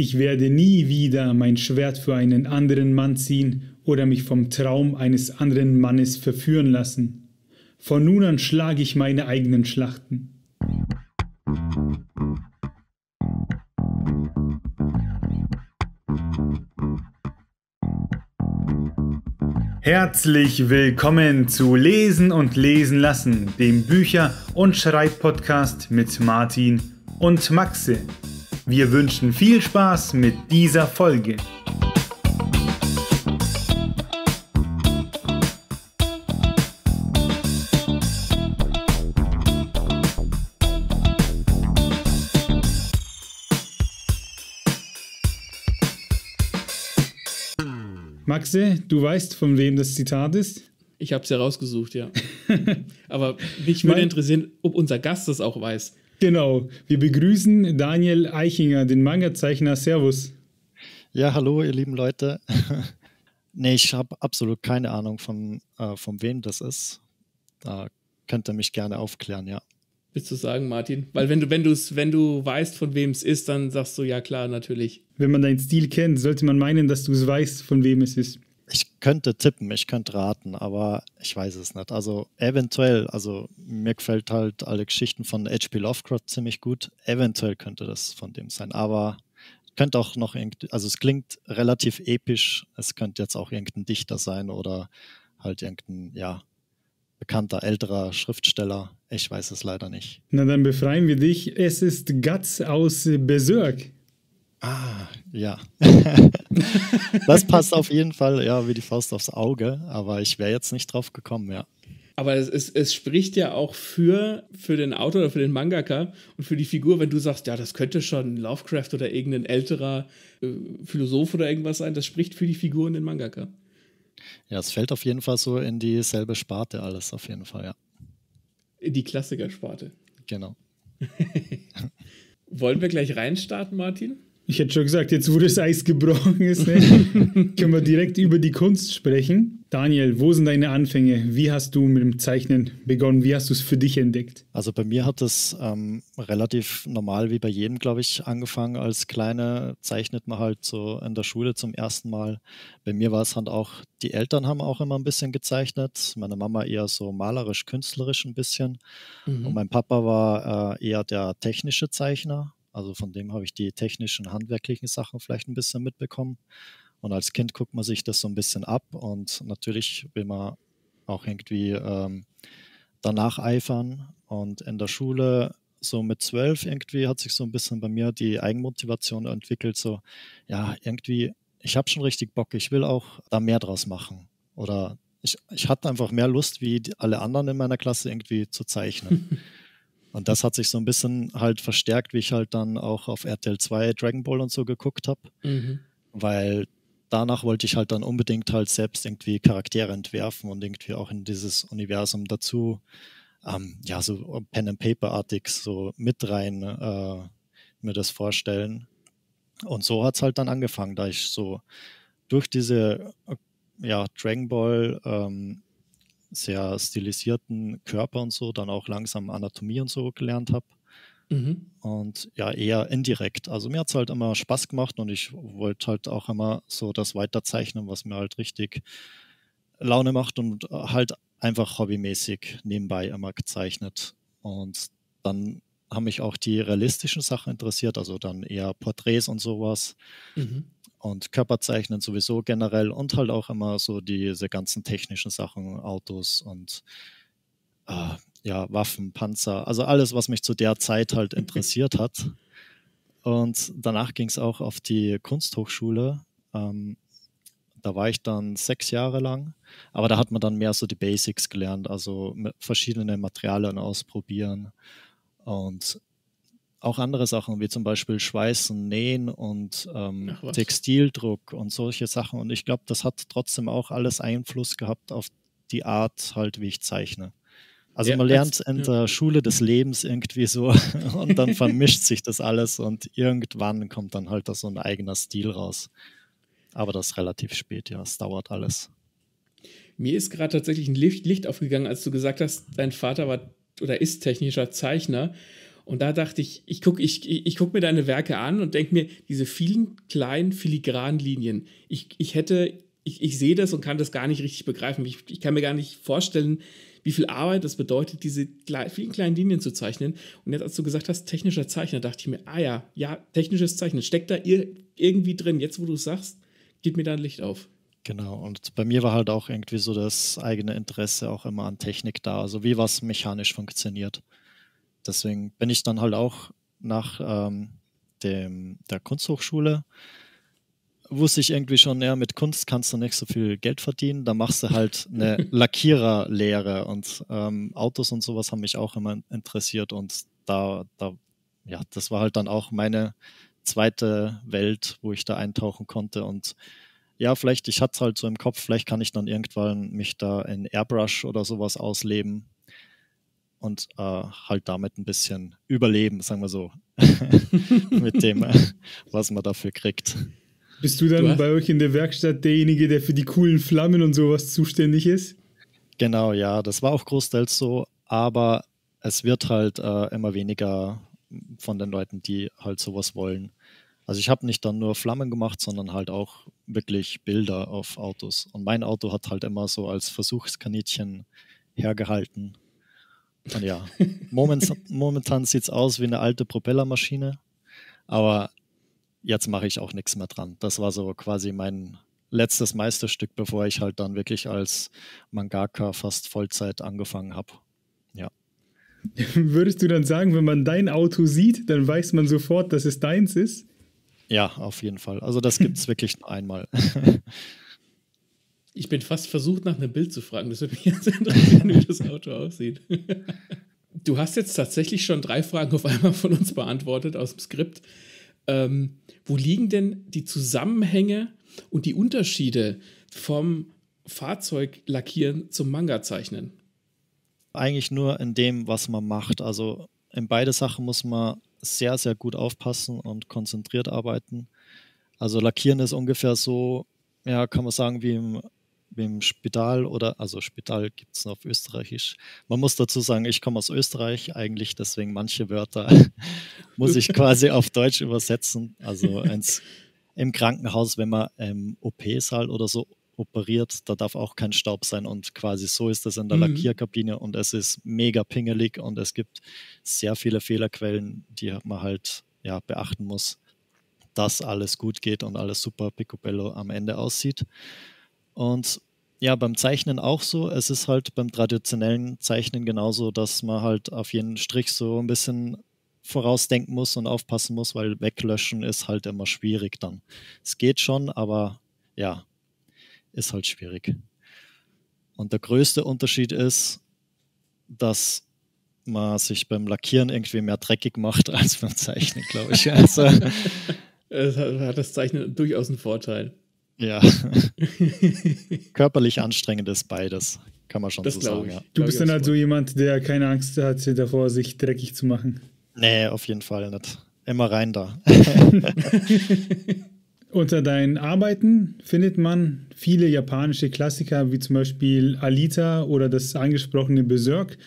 Ich werde nie wieder mein Schwert für einen anderen Mann ziehen oder mich vom Traum eines anderen Mannes verführen lassen. Von nun an schlage ich meine eigenen Schlachten. Herzlich willkommen zu Lesen und Lesen lassen, dem Bücher- und Schreibpodcast mit Martin und Maxe. Wir wünschen viel Spaß mit dieser Folge. Maxe, du weißt, von wem das Zitat ist? Ich habe es ja rausgesucht, ja. Aber mich würde interessieren, ob unser Gast das auch weiß. Genau. Wir begrüßen Daniel Eichinger, den Manga-Zeichner. Servus. Ja, hallo, ihr lieben Leute. nee, ich habe absolut keine Ahnung, von, äh, von wem das ist. Da könnt ihr mich gerne aufklären, ja. Willst du sagen, Martin? Weil wenn du, wenn wenn du weißt, von wem es ist, dann sagst du ja klar, natürlich. Wenn man deinen Stil kennt, sollte man meinen, dass du es weißt, von wem es ist. Ich könnte tippen, ich könnte raten, aber ich weiß es nicht. Also eventuell, also mir gefällt halt alle Geschichten von H.P. Lovecraft ziemlich gut. Eventuell könnte das von dem sein, aber könnte auch noch irgendwie, also es klingt relativ episch. Es könnte jetzt auch irgendein Dichter sein oder halt irgendein, ja, bekannter älterer Schriftsteller. Ich weiß es leider nicht. Na, dann befreien wir dich. Es ist Guts aus Berserk. Ah, ja. das passt auf jeden Fall, ja, wie die Faust aufs Auge, aber ich wäre jetzt nicht drauf gekommen, ja. Aber es, es, es, spricht ja auch für, für den Autor oder für den Mangaka und für die Figur, wenn du sagst, ja, das könnte schon Lovecraft oder irgendein älterer äh, Philosoph oder irgendwas sein, das spricht für die Figur und den Mangaka. Ja, es fällt auf jeden Fall so in dieselbe Sparte alles, auf jeden Fall, ja. In die Klassikersparte. Genau. Wollen wir gleich reinstarten, Martin? Ich hätte schon gesagt, jetzt wo das Eis gebrochen ist, ne, können wir direkt über die Kunst sprechen. Daniel, wo sind deine Anfänge? Wie hast du mit dem Zeichnen begonnen? Wie hast du es für dich entdeckt? Also bei mir hat es ähm, relativ normal wie bei jedem, glaube ich, angefangen. Als Kleine zeichnet man halt so in der Schule zum ersten Mal. Bei mir war es halt auch, die Eltern haben auch immer ein bisschen gezeichnet. Meine Mama eher so malerisch, künstlerisch ein bisschen. Mhm. Und mein Papa war äh, eher der technische Zeichner. Also von dem habe ich die technischen, handwerklichen Sachen vielleicht ein bisschen mitbekommen. Und als Kind guckt man sich das so ein bisschen ab und natürlich will man auch irgendwie ähm, danach eifern. Und in der Schule, so mit zwölf irgendwie, hat sich so ein bisschen bei mir die Eigenmotivation entwickelt. So, ja, irgendwie, ich habe schon richtig Bock, ich will auch da mehr draus machen. Oder ich, ich hatte einfach mehr Lust, wie alle anderen in meiner Klasse irgendwie zu zeichnen. Und das hat sich so ein bisschen halt verstärkt, wie ich halt dann auch auf RTL 2 Dragon Ball und so geguckt habe. Mhm. Weil danach wollte ich halt dann unbedingt halt selbst irgendwie Charaktere entwerfen und irgendwie auch in dieses Universum dazu, ähm, ja, so Pen and Paper-artig so mit rein äh, mir das vorstellen. Und so hat es halt dann angefangen, da ich so durch diese ja, Dragon Ball ähm, sehr stilisierten Körper und so dann auch langsam Anatomie und so gelernt habe Mhm. Und ja, eher indirekt. Also mir hat es halt immer Spaß gemacht und ich wollte halt auch immer so das weiterzeichnen, was mir halt richtig Laune macht und halt einfach hobbymäßig nebenbei immer gezeichnet. Und dann haben mich auch die realistischen Sachen interessiert, also dann eher Porträts und sowas. Mhm. Und Körperzeichnen sowieso generell und halt auch immer so diese ganzen technischen Sachen, Autos und äh, ja, Waffen, Panzer, also alles, was mich zu der Zeit halt interessiert hat. Und danach ging es auch auf die Kunsthochschule. Ähm, da war ich dann sechs Jahre lang, aber da hat man dann mehr so die Basics gelernt, also verschiedene Materialien ausprobieren und auch andere Sachen wie zum Beispiel Schweißen, Nähen und ähm, Textildruck und solche Sachen. Und ich glaube, das hat trotzdem auch alles Einfluss gehabt auf die Art halt, wie ich zeichne. Also ja, man lernt in der ja. Schule des Lebens irgendwie so und dann vermischt sich das alles und irgendwann kommt dann halt da so ein eigener Stil raus. Aber das ist relativ spät, ja, es dauert alles. Mir ist gerade tatsächlich ein Licht, Licht aufgegangen, als du gesagt hast, dein Vater war oder ist technischer Zeichner. Und da dachte ich, ich gucke ich, ich guck mir deine Werke an und denke mir, diese vielen kleinen filigranen Linien, ich, ich hätte, ich, ich sehe das und kann das gar nicht richtig begreifen. Ich, ich kann mir gar nicht vorstellen, wie viel Arbeit das bedeutet, diese vielen kleinen Linien zu zeichnen. Und jetzt, als du gesagt hast, technischer Zeichner, dachte ich mir, ah ja, ja, technisches Zeichnen, steckt da irgendwie drin. Jetzt, wo du es sagst, geht mir da ein Licht auf. Genau, und bei mir war halt auch irgendwie so das eigene Interesse auch immer an Technik da, also wie was mechanisch funktioniert. Deswegen bin ich dann halt auch nach ähm, dem, der Kunsthochschule wusste ich irgendwie schon, ja, mit Kunst kannst du nicht so viel Geld verdienen. Da machst du halt eine Lackiererlehre und ähm, Autos und sowas haben mich auch immer interessiert und da, da, ja, das war halt dann auch meine zweite Welt, wo ich da eintauchen konnte und ja, vielleicht, ich hatte es halt so im Kopf, vielleicht kann ich dann irgendwann mich da in Airbrush oder sowas ausleben und äh, halt damit ein bisschen überleben, sagen wir so, mit dem, was man dafür kriegt. Bist du dann du bei euch in der Werkstatt derjenige, der für die coolen Flammen und sowas zuständig ist? Genau, ja, das war auch großteils so, aber es wird halt äh, immer weniger von den Leuten, die halt sowas wollen. Also ich habe nicht dann nur Flammen gemacht, sondern halt auch wirklich Bilder auf Autos. Und mein Auto hat halt immer so als Versuchskaninchen hergehalten. Und ja, moment, momentan sieht es aus wie eine alte Propellermaschine, aber jetzt mache ich auch nichts mehr dran. Das war so quasi mein letztes Meisterstück, bevor ich halt dann wirklich als Mangaka fast Vollzeit angefangen habe. Ja. Würdest du dann sagen, wenn man dein Auto sieht, dann weiß man sofort, dass es deins ist? Ja, auf jeden Fall. Also das gibt es wirklich nur einmal. Ich bin fast versucht, nach einem Bild zu fragen. Das würde mich jetzt interessieren, wie das Auto aussieht. Du hast jetzt tatsächlich schon drei Fragen auf einmal von uns beantwortet aus dem Skript. Ähm, wo liegen denn die Zusammenhänge und die Unterschiede vom Fahrzeuglackieren zum Manga-Zeichnen? Eigentlich nur in dem, was man macht. Also in beide Sachen muss man sehr, sehr gut aufpassen und konzentriert arbeiten. Also Lackieren ist ungefähr so, ja, kann man sagen, wie im wie im Spital oder, also Spital gibt es auf Österreichisch. Man muss dazu sagen, ich komme aus Österreich eigentlich, deswegen manche Wörter muss ich quasi auf Deutsch übersetzen. Also ins, im Krankenhaus, wenn man im OP-Saal oder so operiert, da darf auch kein Staub sein und quasi so ist das in der mhm. Lackierkabine und es ist mega pingelig und es gibt sehr viele Fehlerquellen, die man halt ja, beachten muss, dass alles gut geht und alles super picobello am Ende aussieht. Und ja, beim Zeichnen auch so. Es ist halt beim traditionellen Zeichnen genauso, dass man halt auf jeden Strich so ein bisschen vorausdenken muss und aufpassen muss, weil weglöschen ist halt immer schwierig dann. Es geht schon, aber ja, ist halt schwierig. Und der größte Unterschied ist, dass man sich beim Lackieren irgendwie mehr dreckig macht als beim Zeichnen, glaube ich. Also, hat das Zeichnen durchaus einen Vorteil. Ja. Körperlich anstrengend ist beides, kann man schon das so sagen. Ja. Du bist dann halt so jemand, der keine Angst hat davor, sich dreckig zu machen. Nee, auf jeden Fall nicht. Immer rein da. Unter deinen Arbeiten findet man viele japanische Klassiker, wie zum Beispiel Alita oder das angesprochene Berserk,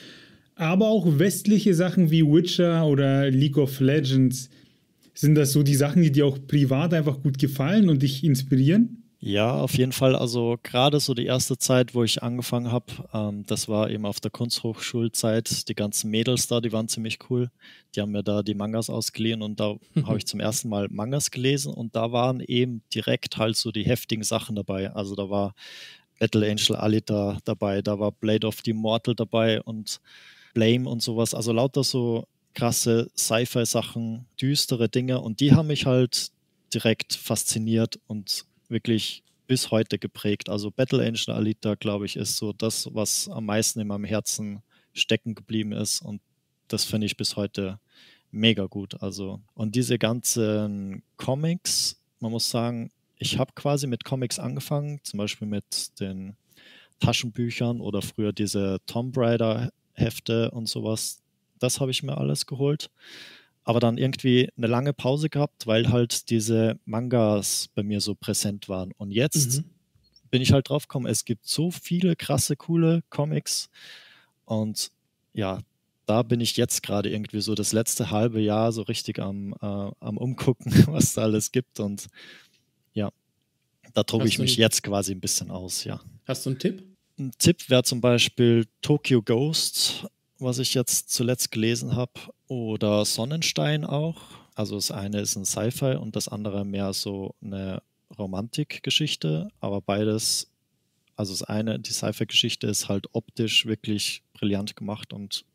aber auch westliche Sachen wie Witcher oder League of Legends. Sind das so die Sachen, die dir auch privat einfach gut gefallen und dich inspirieren? Ja, auf jeden Fall. Also gerade so die erste Zeit, wo ich angefangen habe, ähm, das war eben auf der Kunsthochschulzeit. Die ganzen Mädels da, die waren ziemlich cool. Die haben mir da die Mangas ausgeliehen und da habe ich zum ersten Mal Mangas gelesen und da waren eben direkt halt so die heftigen Sachen dabei. Also da war Battle Angel Alita dabei, da war Blade of the Immortal dabei und Blame und sowas. Also lauter so krasse Sci-Fi-Sachen, düstere Dinge und die haben mich halt direkt fasziniert und wirklich bis heute geprägt. Also Battle Angel Alita, glaube ich, ist so das, was am meisten in meinem Herzen stecken geblieben ist. Und das finde ich bis heute mega gut. Also, und diese ganzen Comics, man muss sagen, ich habe quasi mit Comics angefangen, zum Beispiel mit den Taschenbüchern oder früher diese Tomb Raider Hefte und sowas. Das habe ich mir alles geholt aber dann irgendwie eine lange Pause gehabt, weil halt diese Mangas bei mir so präsent waren. Und jetzt mhm. bin ich halt drauf gekommen, es gibt so viele krasse, coole Comics und ja, da bin ich jetzt gerade irgendwie so das letzte halbe Jahr so richtig am, äh, am Umgucken, was da alles gibt. Und ja, da tobe ich mich jetzt quasi ein bisschen aus, ja. Hast du einen Tipp? Ein Tipp wäre zum Beispiel Tokyo Ghost, was ich jetzt zuletzt gelesen habe, oder Sonnenstein auch. Also das eine ist ein Sci-Fi und das andere mehr so eine Romantikgeschichte, aber beides, also das eine, die Sci-Fi-Geschichte ist halt optisch wirklich brillant gemacht und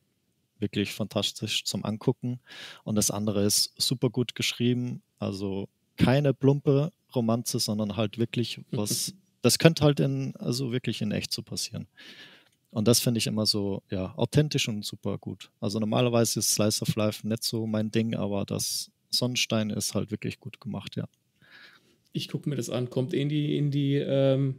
wirklich fantastisch zum Angucken. Und das andere ist super gut geschrieben, also keine plumpe Romanze, sondern halt wirklich was, das könnte halt in, also wirklich in echt so passieren. Und das finde ich immer so, ja, authentisch und super gut. Also normalerweise ist Slice of Life nicht so mein Ding, aber das Sonnenstein ist halt wirklich gut gemacht, ja. Ich gucke mir das an. Kommt in die, in die ähm,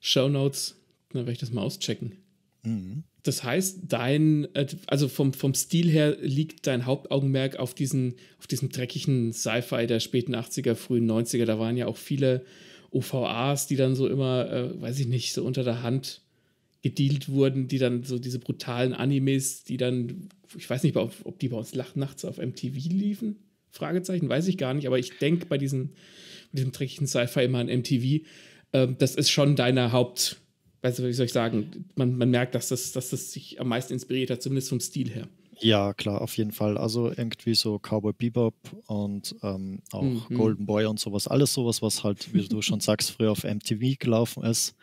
Show Notes. Dann werde ich das mal auschecken. Mhm. Das heißt, dein, äh, also vom, vom Stil her liegt dein Hauptaugenmerk auf diesen, auf diesem dreckigen Sci-Fi der späten 80er, frühen 90er. Da waren ja auch viele OVAs, die dann so immer, äh, weiß ich nicht, so unter der Hand gedealt wurden, die dann so diese brutalen Animes, die dann, ich weiß nicht, ob die bei uns nachts auf MTV liefen. Fragezeichen, weiß ich gar nicht, aber ich denke bei diesem, diesem dreckigen Sci-Fi immer an MTV. Ähm, das ist schon deine Haupt, weißt du, wie soll ich sagen, man, man merkt, dass das, dass das sich am meisten inspiriert hat, zumindest vom Stil her. Ja, klar, auf jeden Fall. Also irgendwie so Cowboy Bebop und ähm, auch mhm. Golden Boy und sowas. Alles sowas, was halt, wie du schon sagst, früher auf MTV gelaufen ist.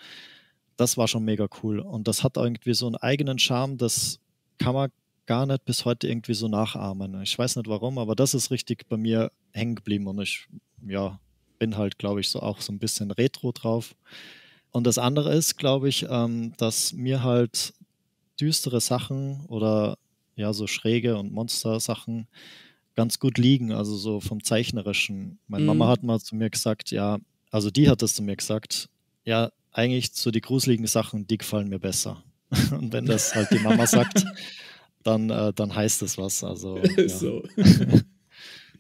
Das war schon mega cool. Und das hat irgendwie so einen eigenen Charme, das kann man gar nicht bis heute irgendwie so nachahmen. Ich weiß nicht warum, aber das ist richtig bei mir hängen geblieben und ich, ja, bin halt, glaube ich, so auch so ein bisschen retro drauf. Und das andere ist, glaube ich, ähm, dass mir halt düstere Sachen oder ja, so schräge und Monster-Sachen ganz gut liegen, also so vom Zeichnerischen. Meine mhm. Mama hat mal zu mir gesagt, ja, also die hat das zu mir gesagt, ja, eigentlich so die gruseligen Sachen, die gefallen mir besser. Und wenn das halt die Mama sagt, dann, äh, dann heißt das was. Also, ja. so.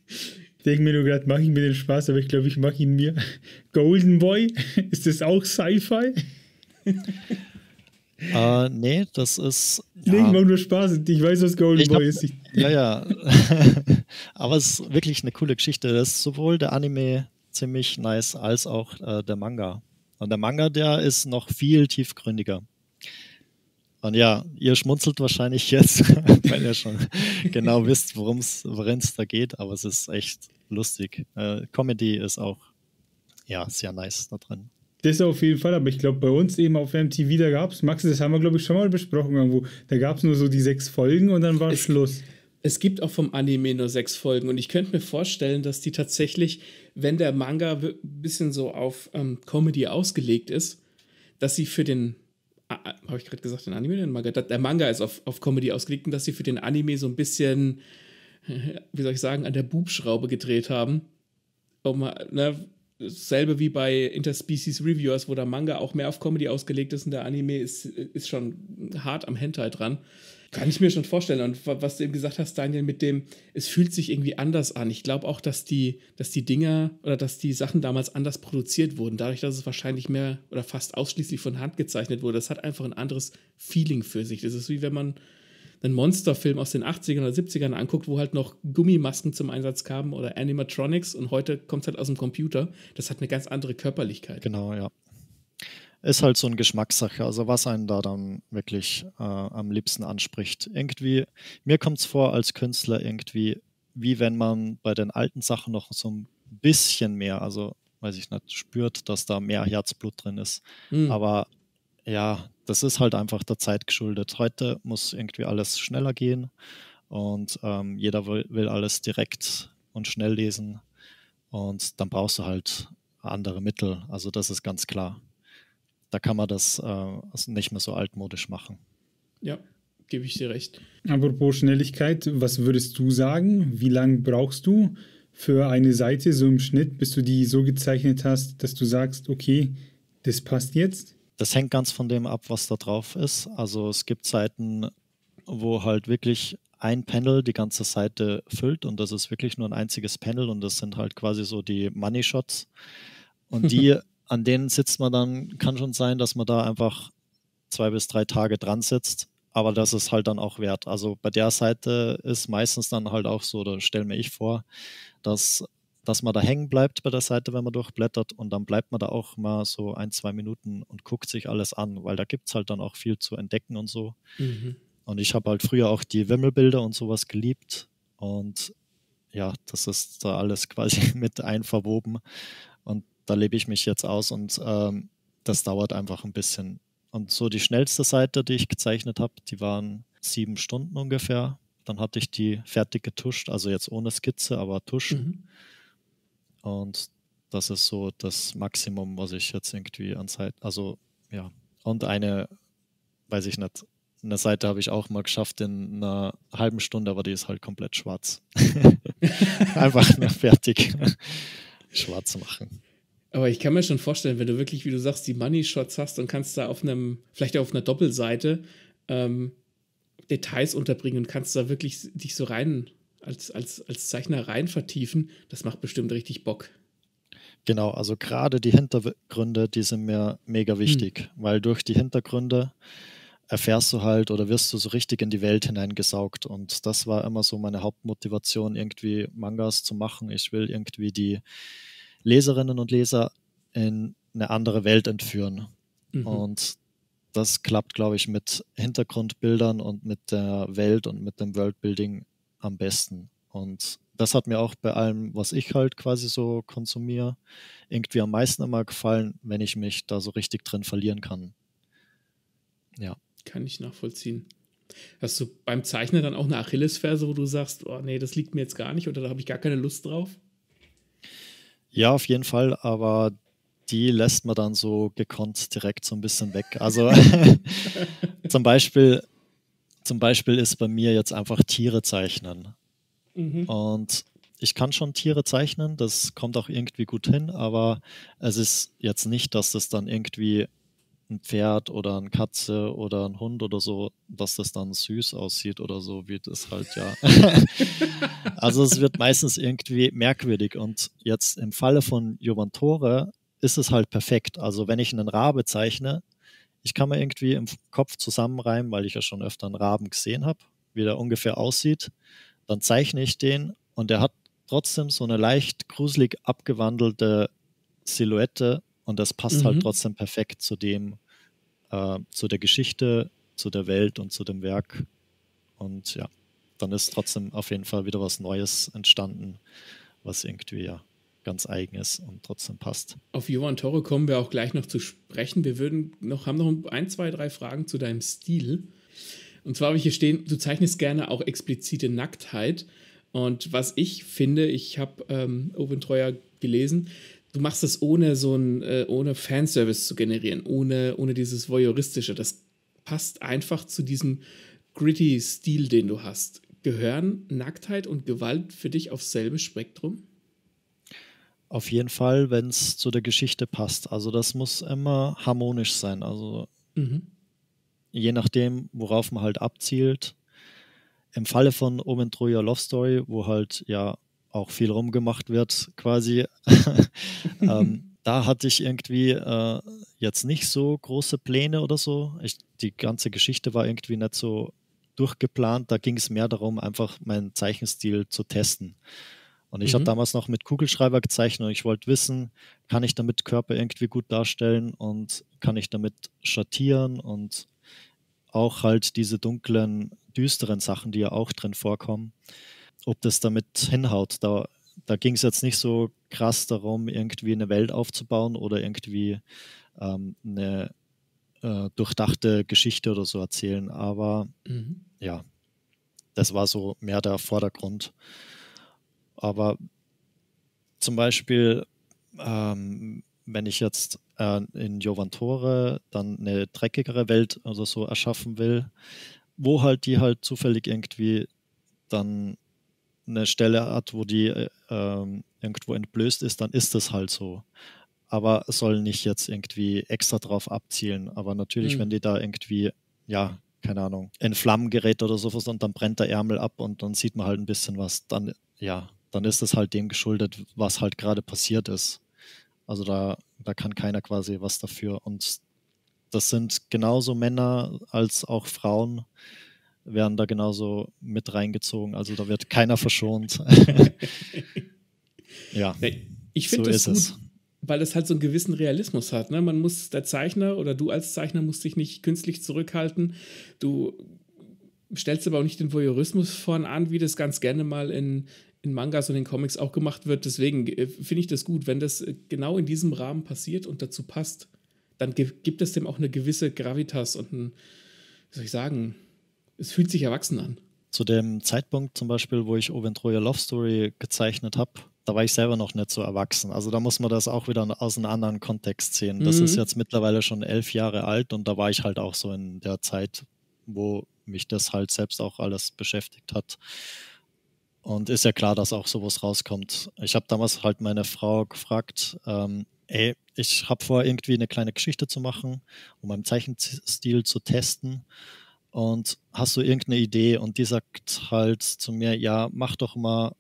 Ich denke mir nur gerade, mache ich mir den Spaß, aber ich glaube, ich mache ihn mir. Golden Boy, ist das auch Sci-Fi? Uh, nee, das ist. Nee, ja, ich mache nur Spaß. Ich weiß, was Golden Boy hab, ist. Ich, ja, ja. Aber es ist wirklich eine coole Geschichte. Das ist sowohl der Anime ziemlich nice als auch äh, der Manga. Und der Manga, der ist noch viel tiefgründiger. Und ja, ihr schmunzelt wahrscheinlich jetzt, weil ihr schon genau wisst, worum es da geht, aber es ist echt lustig. Äh, Comedy ist auch ja sehr nice da drin. Das auf jeden Fall, aber ich glaube, bei uns eben auf MTV, da gab es, Max, das haben wir, glaube ich, schon mal besprochen irgendwo. Da gab es nur so die sechs Folgen und dann war es, Schluss. Es gibt auch vom Anime nur sechs Folgen und ich könnte mir vorstellen, dass die tatsächlich, wenn der Manga ein bisschen so auf ähm, Comedy ausgelegt ist, dass sie für den, äh, habe ich gerade gesagt, den Anime, den Manga, der Manga ist auf, auf Comedy ausgelegt und dass sie für den Anime so ein bisschen, wie soll ich sagen, an der Bubschraube gedreht haben. Um, ne, Selbe wie bei Interspecies Reviewers, wo der Manga auch mehr auf Comedy ausgelegt ist und der Anime ist, ist schon hart am Hentai dran. Kann ich mir schon vorstellen. Und was du eben gesagt hast, Daniel, mit dem, es fühlt sich irgendwie anders an. Ich glaube auch, dass die, dass die Dinger oder dass die Sachen damals anders produziert wurden. Dadurch, dass es wahrscheinlich mehr oder fast ausschließlich von Hand gezeichnet wurde. Das hat einfach ein anderes Feeling für sich. Das ist wie wenn man einen Monsterfilm aus den 80ern oder 70ern anguckt, wo halt noch Gummimasken zum Einsatz kamen oder Animatronics und heute kommt es halt aus dem Computer. Das hat eine ganz andere Körperlichkeit. Genau, ja. Ist halt so eine Geschmackssache, also was einen da dann wirklich äh, am liebsten anspricht. Irgendwie, mir kommt es vor als Künstler irgendwie, wie wenn man bei den alten Sachen noch so ein bisschen mehr, also weiß ich nicht, spürt, dass da mehr Herzblut drin ist. Mhm. Aber ja, das ist halt einfach der Zeit geschuldet. Heute muss irgendwie alles schneller gehen und ähm, jeder will, will, alles direkt und schnell lesen und dann brauchst du halt andere Mittel. Also das ist ganz klar. Da kann man das äh, nicht mehr so altmodisch machen. Ja, gebe ich dir recht. Apropos Schnelligkeit, was würdest du sagen? Wie lange brauchst du für eine Seite so im Schnitt, bis du die so gezeichnet hast, dass du sagst, okay, das passt jetzt? Das hängt ganz von dem ab, was da drauf ist. Also es gibt Seiten, wo halt wirklich ein Panel die ganze Seite füllt und das ist wirklich nur ein einziges Panel und das sind halt quasi so die Money Shots. Und die, an denen sitzt man dann, kann schon sein, dass man da einfach zwei bis drei Tage dran sitzt aber das ist halt dann auch wert. Also bei der Seite ist meistens dann halt auch so, da stelle mir ich vor, dass, dass man da hängen bleibt bei der Seite, wenn man durchblättert und dann bleibt man da auch mal so ein, zwei Minuten und guckt sich alles an, weil da gibt es halt dann auch viel zu entdecken und so. Mhm. Und ich habe halt früher auch die Wimmelbilder und sowas geliebt und ja, das ist da alles quasi mit einverwoben und da lebe ich mich jetzt aus und ähm, das dauert einfach ein bisschen. Und so die schnellste Seite, die ich gezeichnet habe, die waren sieben Stunden ungefähr. Dann hatte ich die fertig getuscht, also jetzt ohne Skizze, aber tuschen. Mhm. Und das ist so das Maximum, was ich jetzt irgendwie an Zeit, also ja. Und eine, weiß ich nicht, eine Seite habe ich auch mal geschafft in einer halben Stunde, aber die ist halt komplett schwarz. Einfach nur fertig schwarz machen. Aber ich kann mir schon vorstellen, wenn du wirklich, wie du sagst, die Money Shots hast und kannst da auf einem, vielleicht auf einer Doppelseite ähm, Details unterbringen und kannst da wirklich dich so rein als, als, als Zeichner rein vertiefen, das macht bestimmt richtig Bock. Genau, also gerade die Hintergründe, die sind mir mega wichtig, hm. weil durch die Hintergründe erfährst du halt oder wirst du so richtig in die Welt hineingesaugt. Und das war immer so meine Hauptmotivation, irgendwie Mangas zu machen. Ich will irgendwie die Leserinnen und Leser in eine andere Welt entführen. Mhm. Und das klappt, glaube ich, mit Hintergrundbildern und mit der Welt und mit dem Worldbuilding am besten. Und das hat mir auch bei allem, was ich halt quasi so konsumiere, irgendwie am meisten immer gefallen, wenn ich mich da so richtig drin verlieren kann. Ja. Kann ich nachvollziehen. Hast du beim Zeichnen dann auch eine Achillesferse, wo du sagst, oh nee, das liegt mir jetzt gar nicht oder da habe ich gar keine Lust drauf? Ja, auf jeden Fall, aber die lässt man dann so gekonnt direkt so ein bisschen weg. Also zum Beispiel, zum Beispiel ist bei mir jetzt einfach Tiere zeichnen. Mhm. Und ich kann schon Tiere zeichnen, das kommt auch irgendwie gut hin, aber es ist jetzt nicht, dass das dann irgendwie ein Pferd oder eine Katze oder ein Hund oder so, dass das dann süß aussieht oder so, wie das halt ja. also es wird meistens irgendwie merkwürdig und jetzt im Falle von Jovantore ist es halt perfekt. Also wenn ich einen Rabe zeichne, ich kann mir irgendwie im Kopf zusammenreimen, weil ich ja schon öfter einen Raben gesehen habe, wie der ungefähr aussieht. Dann zeichne ich den und der hat trotzdem so eine leicht gruselig abgewandelte Silhouette und das passt halt mhm. halt trotzdem perfekt zu dem, äh, zu der Geschichte, zu der Welt und zu dem Werk. Und ja, dann ist trotzdem auf jeden Fall wieder was Neues entstanden, was irgendwie ja ganz eigen ist und trotzdem passt. Auf Johann Torre kommen wir auch gleich noch zu sprechen. Wir würden noch, haben noch ein, zwei, drei Fragen zu deinem Stil. Und zwar habe ich hier stehen, du zeichnest gerne auch explizite Nacktheit. Und was ich finde, ich habe ähm, Owen Treuer gelesen, du machst das ohne so ein, äh, ohne Fanservice zu generieren, ohne, ohne dieses Voyeuristische. Das passt einfach zu diesem gritty Stil, den du hast. Gehören Nacktheit und Gewalt für dich aufs selbe Spektrum? Auf jeden Fall, wenn es zu der Geschichte passt. Also das muss immer harmonisch sein. Also mhm. je nachdem, worauf man halt abzielt. Im Falle von Omen Troja Love Story, wo halt ja auch viel rumgemacht wird, quasi. ähm, da hatte ich irgendwie äh, jetzt nicht so große Pläne oder so. Ich, die ganze Geschichte war irgendwie nicht so durchgeplant. Da ging es mehr darum, einfach meinen Zeichenstil zu testen. Und ich mhm. habe damals noch mit Kugelschreiber gezeichnet und ich wollte wissen, kann ich damit Körper irgendwie gut darstellen und kann ich damit schattieren und auch halt diese dunklen, düsteren Sachen, die ja auch drin vorkommen ob das damit hinhaut. Da, da ging es jetzt nicht so krass darum, irgendwie eine Welt aufzubauen oder irgendwie ähm, eine äh, durchdachte Geschichte oder so erzählen. Aber mhm. ja, das war so mehr der Vordergrund. Aber zum Beispiel, ähm, wenn ich jetzt äh, in Jovantore dann eine dreckigere Welt oder so erschaffen will, wo halt die halt zufällig irgendwie dann eine Stelle hat, wo die äh, ähm, irgendwo entblößt ist, dann ist das halt so. Aber soll nicht jetzt irgendwie extra drauf abzielen. Aber natürlich, mhm. wenn die da irgendwie, ja, keine Ahnung, in Flammen gerät oder sowas und dann brennt der Ärmel ab und dann sieht man halt ein bisschen was, dann, ja, dann ist es halt dem geschuldet, was halt gerade passiert ist. Also da, da kann keiner quasi was dafür. Und das sind genauso Männer als auch Frauen werden da genauso mit reingezogen. Also da wird keiner verschont. ja. Ich finde so das gut, es. weil das halt so einen gewissen Realismus hat. Ne? Man muss, der Zeichner oder du als Zeichner musst dich nicht künstlich zurückhalten. Du stellst aber auch nicht den Voyeurismus vorn an, wie das ganz gerne mal in, in Mangas und in Comics auch gemacht wird. Deswegen äh, finde ich das gut, wenn das äh, genau in diesem Rahmen passiert und dazu passt, dann gibt es dem auch eine gewisse Gravitas und ein, wie soll ich sagen, es fühlt sich erwachsen an. Zu dem Zeitpunkt zum Beispiel, wo ich Oventroya Love Story gezeichnet habe, da war ich selber noch nicht so erwachsen. Also da muss man das auch wieder aus einem anderen Kontext sehen. Das mhm. ist jetzt mittlerweile schon elf Jahre alt und da war ich halt auch so in der Zeit, wo mich das halt selbst auch alles beschäftigt hat. Und ist ja klar, dass auch sowas rauskommt. Ich habe damals halt meine Frau gefragt, ähm, ey, ich habe vor, irgendwie eine kleine Geschichte zu machen, um meinen Zeichenstil zu testen. Und hast du irgendeine Idee? Und die sagt halt zu mir, ja, mach doch mal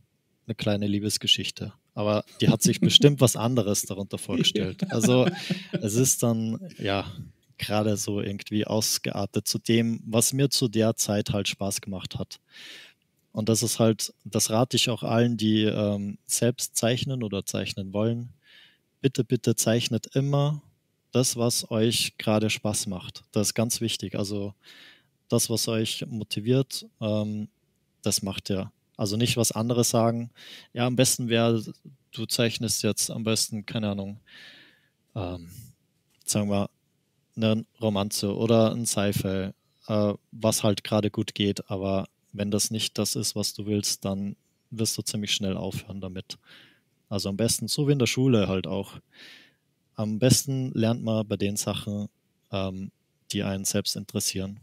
eine kleine Liebesgeschichte. Aber die hat sich bestimmt was anderes darunter vorgestellt. Also es ist dann, ja, gerade so irgendwie ausgeartet zu dem, was mir zu der Zeit halt Spaß gemacht hat. Und das ist halt, das rate ich auch allen, die ähm, selbst zeichnen oder zeichnen wollen. Bitte, bitte zeichnet immer das, was euch gerade Spaß macht. Das ist ganz wichtig. Also das, was euch motiviert, ähm, das macht ihr. Also nicht was anderes sagen. Ja, am besten wäre, du zeichnest jetzt am besten, keine Ahnung, ähm, sagen wir, eine Romanze oder ein Sci-Fi, äh, was halt gerade gut geht, aber wenn das nicht das ist, was du willst, dann wirst du ziemlich schnell aufhören damit. Also am besten, so wie in der Schule halt auch. Am besten lernt man bei den Sachen, ähm, die einen selbst interessieren.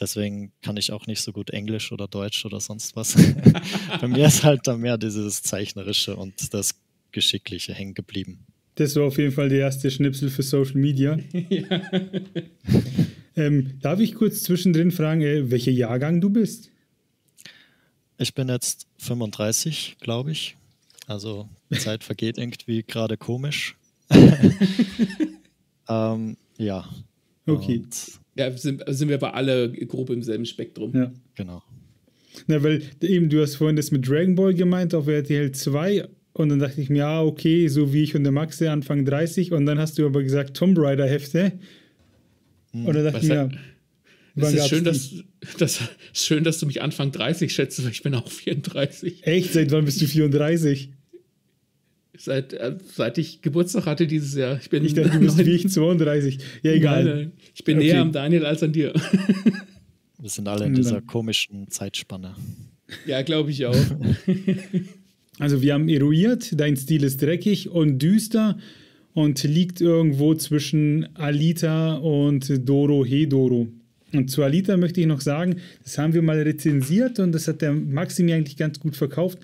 Deswegen kann ich auch nicht so gut Englisch oder Deutsch oder sonst was. bei mir ist halt da mehr dieses Zeichnerische und das Geschickliche hängen geblieben. Das war auf jeden Fall der erste Schnipsel für Social Media. ja. ähm, darf ich kurz zwischendrin fragen, äh, welcher Jahrgang du bist? Ich bin jetzt 35, glaube ich. Also die Zeit vergeht irgendwie gerade komisch. ähm, ja. Okay. Und ja, sind, sind wir aber alle grob im selben Spektrum. Ja. Genau. Na, weil eben, du hast vorhin das mit Dragon Ball gemeint auf RTL 2 und dann dachte ich mir, ja, okay, so wie ich und der Maxe Anfang 30 und dann hast du aber gesagt Tomb Raider Hefte. Hm. Und dann dachte ich mir, ja, es ist schön, dass, das ist schön, dass du mich Anfang 30 schätzt, weil ich bin auch 34. Echt? Seit wann bist du 34? Seit, äh, seit ich Geburtstag hatte dieses Jahr. Ich, bin ich dachte, du bist wie ich 32. Ja, egal. Nein, nein. Ich bin okay. näher am Daniel als an dir. Wir sind alle in dieser komischen Zeitspanne. Ja, glaube ich auch. Also wir haben eruiert, dein Stil ist dreckig und düster und liegt irgendwo zwischen Alita und Doro Hedoro. Und zu Alita möchte ich noch sagen, das haben wir mal rezensiert und das hat der Maxi mir eigentlich ganz gut verkauft.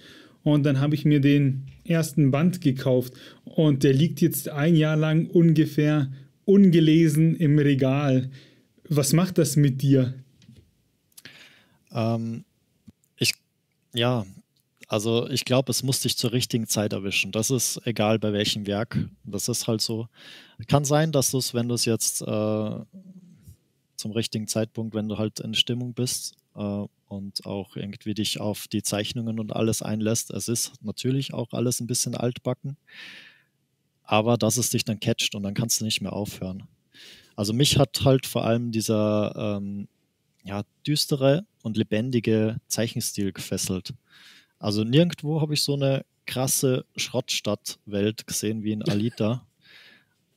Und dann habe ich mir den ersten Band gekauft und der liegt jetzt ein Jahr lang ungefähr ungelesen im Regal. Was macht das mit dir? Ähm, ich, ja, also ich glaube, es muss dich zur richtigen Zeit erwischen. Das ist egal bei welchem Werk. Das ist halt so. Kann sein, dass du es, wenn du es jetzt äh, zum richtigen Zeitpunkt, wenn du halt in Stimmung bist und auch irgendwie dich auf die Zeichnungen und alles einlässt, es ist natürlich auch alles ein bisschen altbacken, aber dass es dich dann catcht und dann kannst du nicht mehr aufhören. Also mich hat halt vor allem dieser ähm, ja, düstere und lebendige Zeichenstil gefesselt. Also nirgendwo habe ich so eine krasse Schrottstadtwelt gesehen wie in Alita,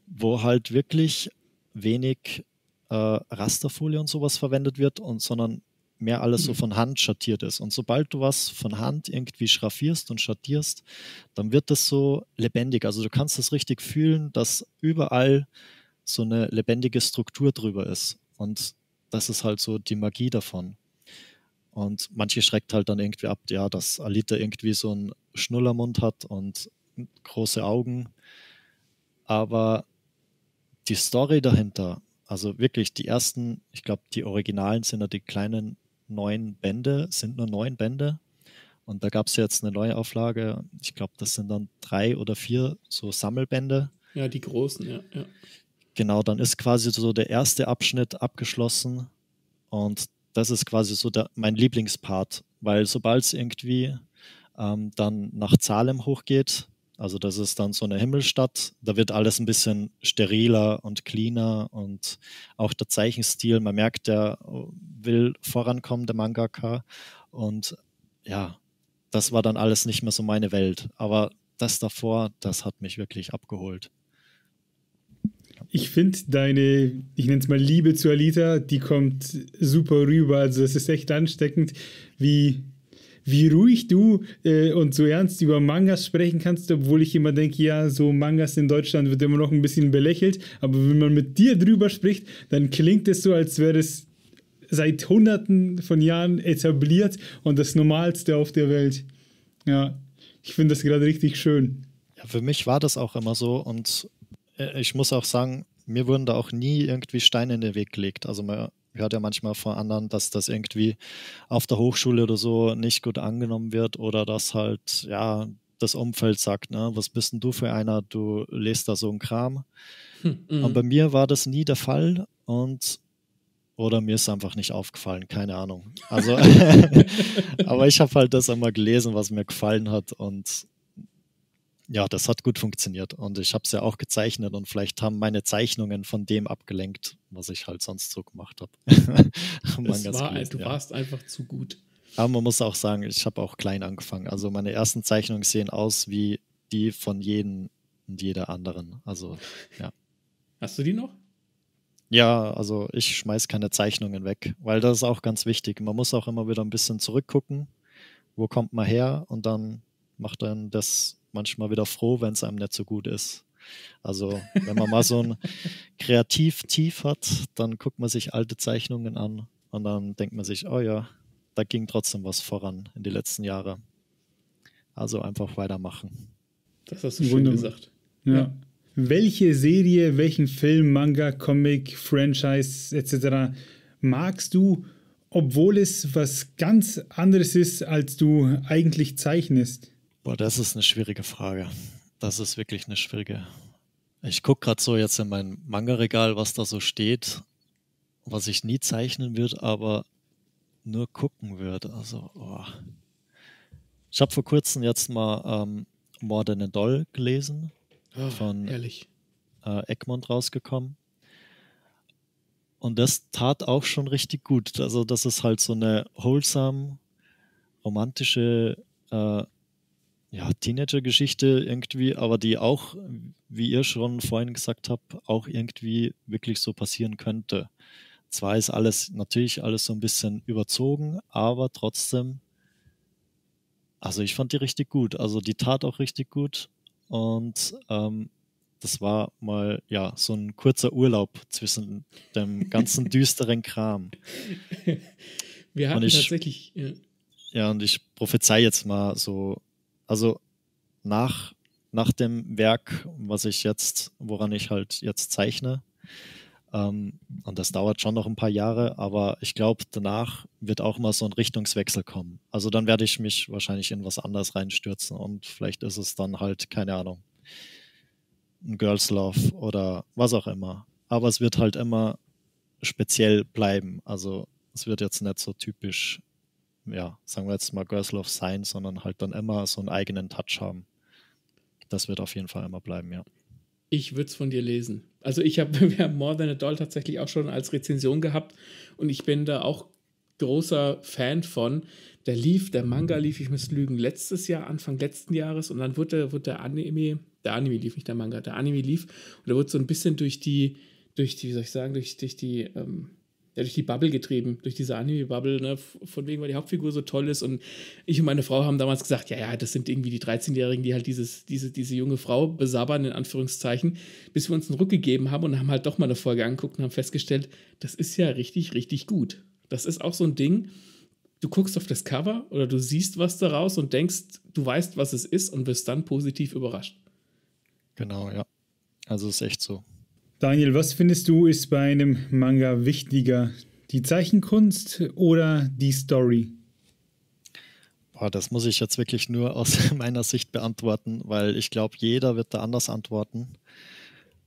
wo halt wirklich wenig äh, Rasterfolie und sowas verwendet wird und sondern mehr alles so mhm. von Hand schattiert ist. Und sobald du was von Hand irgendwie schraffierst und schattierst, dann wird das so lebendig. Also du kannst das richtig fühlen, dass überall so eine lebendige Struktur drüber ist. Und das ist halt so die Magie davon. Und manche schreckt halt dann irgendwie ab, ja, dass Alita irgendwie so einen Schnullermund hat und große Augen. Aber die Story dahinter, also wirklich die ersten, ich glaube, die Originalen sind ja die kleinen neun Bände, sind nur neun Bände. Und da gab es jetzt eine neue Auflage. Ich glaube, das sind dann drei oder vier so Sammelbände. Ja, die großen, ja. ja. genau, dann ist quasi so der erste Abschnitt abgeschlossen und das ist quasi so der, mein Lieblingspart, weil sobald es irgendwie ähm, dann nach Salem hochgeht, also das ist dann so eine Himmelstadt, da wird alles ein bisschen steriler und cleaner und auch der Zeichenstil, man merkt, der will vorankommen, der Mangaka und ja, das war dann alles nicht mehr so meine Welt, aber das davor, das hat mich wirklich abgeholt. Ich finde deine, ich nenne es mal Liebe zu Alita, die kommt super rüber. Also es ist echt ansteckend, wie, wie ruhig du äh, und so ernst über Mangas sprechen kannst, obwohl ich immer denke, ja, so Mangas in Deutschland wird immer noch ein bisschen belächelt. Aber wenn man mit dir drüber spricht, dann klingt es so, als wäre es seit hunderten von Jahren etabliert und das Normalste auf der Welt. Ja, ich finde das gerade richtig schön. Ja, für mich war das auch immer so und äh, ich muss auch sagen, mir wurden da auch nie irgendwie Steine in den Weg gelegt. Also man hört ja manchmal von anderen, dass das irgendwie auf der Hochschule oder so nicht gut angenommen wird oder dass halt, ja, das Umfeld sagt, ne, was bist denn du für einer, du lest da so einen Kram. Hm, mhm. Und bei mir war das nie der Fall und oder mir ist einfach nicht aufgefallen, keine Ahnung. Also, aber ich habe halt das einmal gelesen, was mir gefallen hat und ja, das hat gut funktioniert und ich habe es ja auch gezeichnet und vielleicht haben meine Zeichnungen von dem abgelenkt, was ich halt sonst so gemacht habe. war, du ja. warst einfach zu gut. Aber man muss auch sagen, ich habe auch klein angefangen. Also meine ersten Zeichnungen sehen aus wie die von jedem und jeder anderen. Also ja. Hast du die noch? Ja, also ich schmeiß keine Zeichnungen weg, weil das ist auch ganz wichtig. Man muss auch immer wieder ein bisschen zurückgucken, wo kommt man her und dann macht dann das manchmal wieder froh, wenn es einem nicht so gut ist. Also wenn man mal so ein Kreativ-Tief hat, dann guckt man sich alte Zeichnungen an und dann denkt man sich, oh ja, da ging trotzdem was voran in die letzten Jahre. Also einfach weitermachen. Das hast du schön Wunderbar. gesagt. Ja. ja. Welche Serie, welchen Film, Manga, Comic, Franchise etc. magst du, obwohl es was ganz anderes ist, als du eigentlich zeichnest? Boah, das ist eine schwierige Frage. Das ist wirklich eine schwierige. Ich gucke gerade so jetzt in mein Manga-Regal, was da so steht, was ich nie zeichnen würde, aber nur gucken würde. Also, oh. ich habe vor kurzem jetzt mal ähm, More Than a Doll gelesen. Oh, von herrlich. Äh, Egmont rausgekommen. Und das tat auch schon richtig gut. Also, das ist halt so eine wholesome, romantische äh, ja, Teenager-Geschichte irgendwie, aber die auch, wie ihr schon vorhin gesagt habt, auch irgendwie wirklich so passieren könnte. Zwar ist alles natürlich alles so ein bisschen überzogen, aber trotzdem, also ich fand die richtig gut. Also die tat auch richtig gut und ähm, das war mal ja so ein kurzer Urlaub zwischen dem ganzen düsteren Kram. Wir hatten ich, tatsächlich. Ja. ja, und ich prophezei jetzt mal so also nach, nach dem Werk, was ich jetzt, woran ich halt jetzt zeichne, ähm, und das dauert schon noch ein paar Jahre, aber ich glaube, danach wird auch mal so ein Richtungswechsel kommen. Also dann werde ich mich wahrscheinlich in was anderes reinstürzen und vielleicht ist es dann halt, keine Ahnung, ein Girls Love oder was auch immer. Aber es wird halt immer speziell bleiben. Also es wird jetzt nicht so typisch ja, sagen wir jetzt mal Girls Love sein, sondern halt dann immer so einen eigenen Touch haben. Das wird auf jeden Fall immer bleiben, ja. Ich würde es von dir lesen. Also ich habe wir haben More Than a Doll tatsächlich auch schon als Rezension gehabt und ich bin da auch großer Fan von. Der lief, der Manga lief, ich muss lügen, letztes Jahr, Anfang letzten Jahres und dann wurde, wurde der Anime, der Anime lief, nicht der Manga, der Anime lief und da wurde so ein bisschen durch die, durch die, wie soll ich sagen, durch, durch die ähm, ja, durch die Bubble getrieben, durch diese Anime-Bubble, ne, von wegen, weil die Hauptfigur so toll ist. Und ich und meine Frau haben damals gesagt, ja, ja, das sind irgendwie die 13-Jährigen, die halt dieses, diese, diese junge Frau besabbern, in Anführungszeichen, bis wir uns einen Ruck gegeben haben und haben halt doch mal eine Folge angeguckt und haben festgestellt, das ist ja richtig, richtig gut. Das ist auch so ein Ding, du guckst auf das Cover oder du siehst was daraus und denkst, du weißt, was es ist und wirst dann positiv überrascht. Genau, ja. Also ist echt so. Daniel, was findest du ist bei einem Manga wichtiger? Die Zeichenkunst oder die Story? Boah, das muss ich jetzt wirklich nur aus meiner Sicht beantworten, weil ich glaube, jeder wird da anders antworten.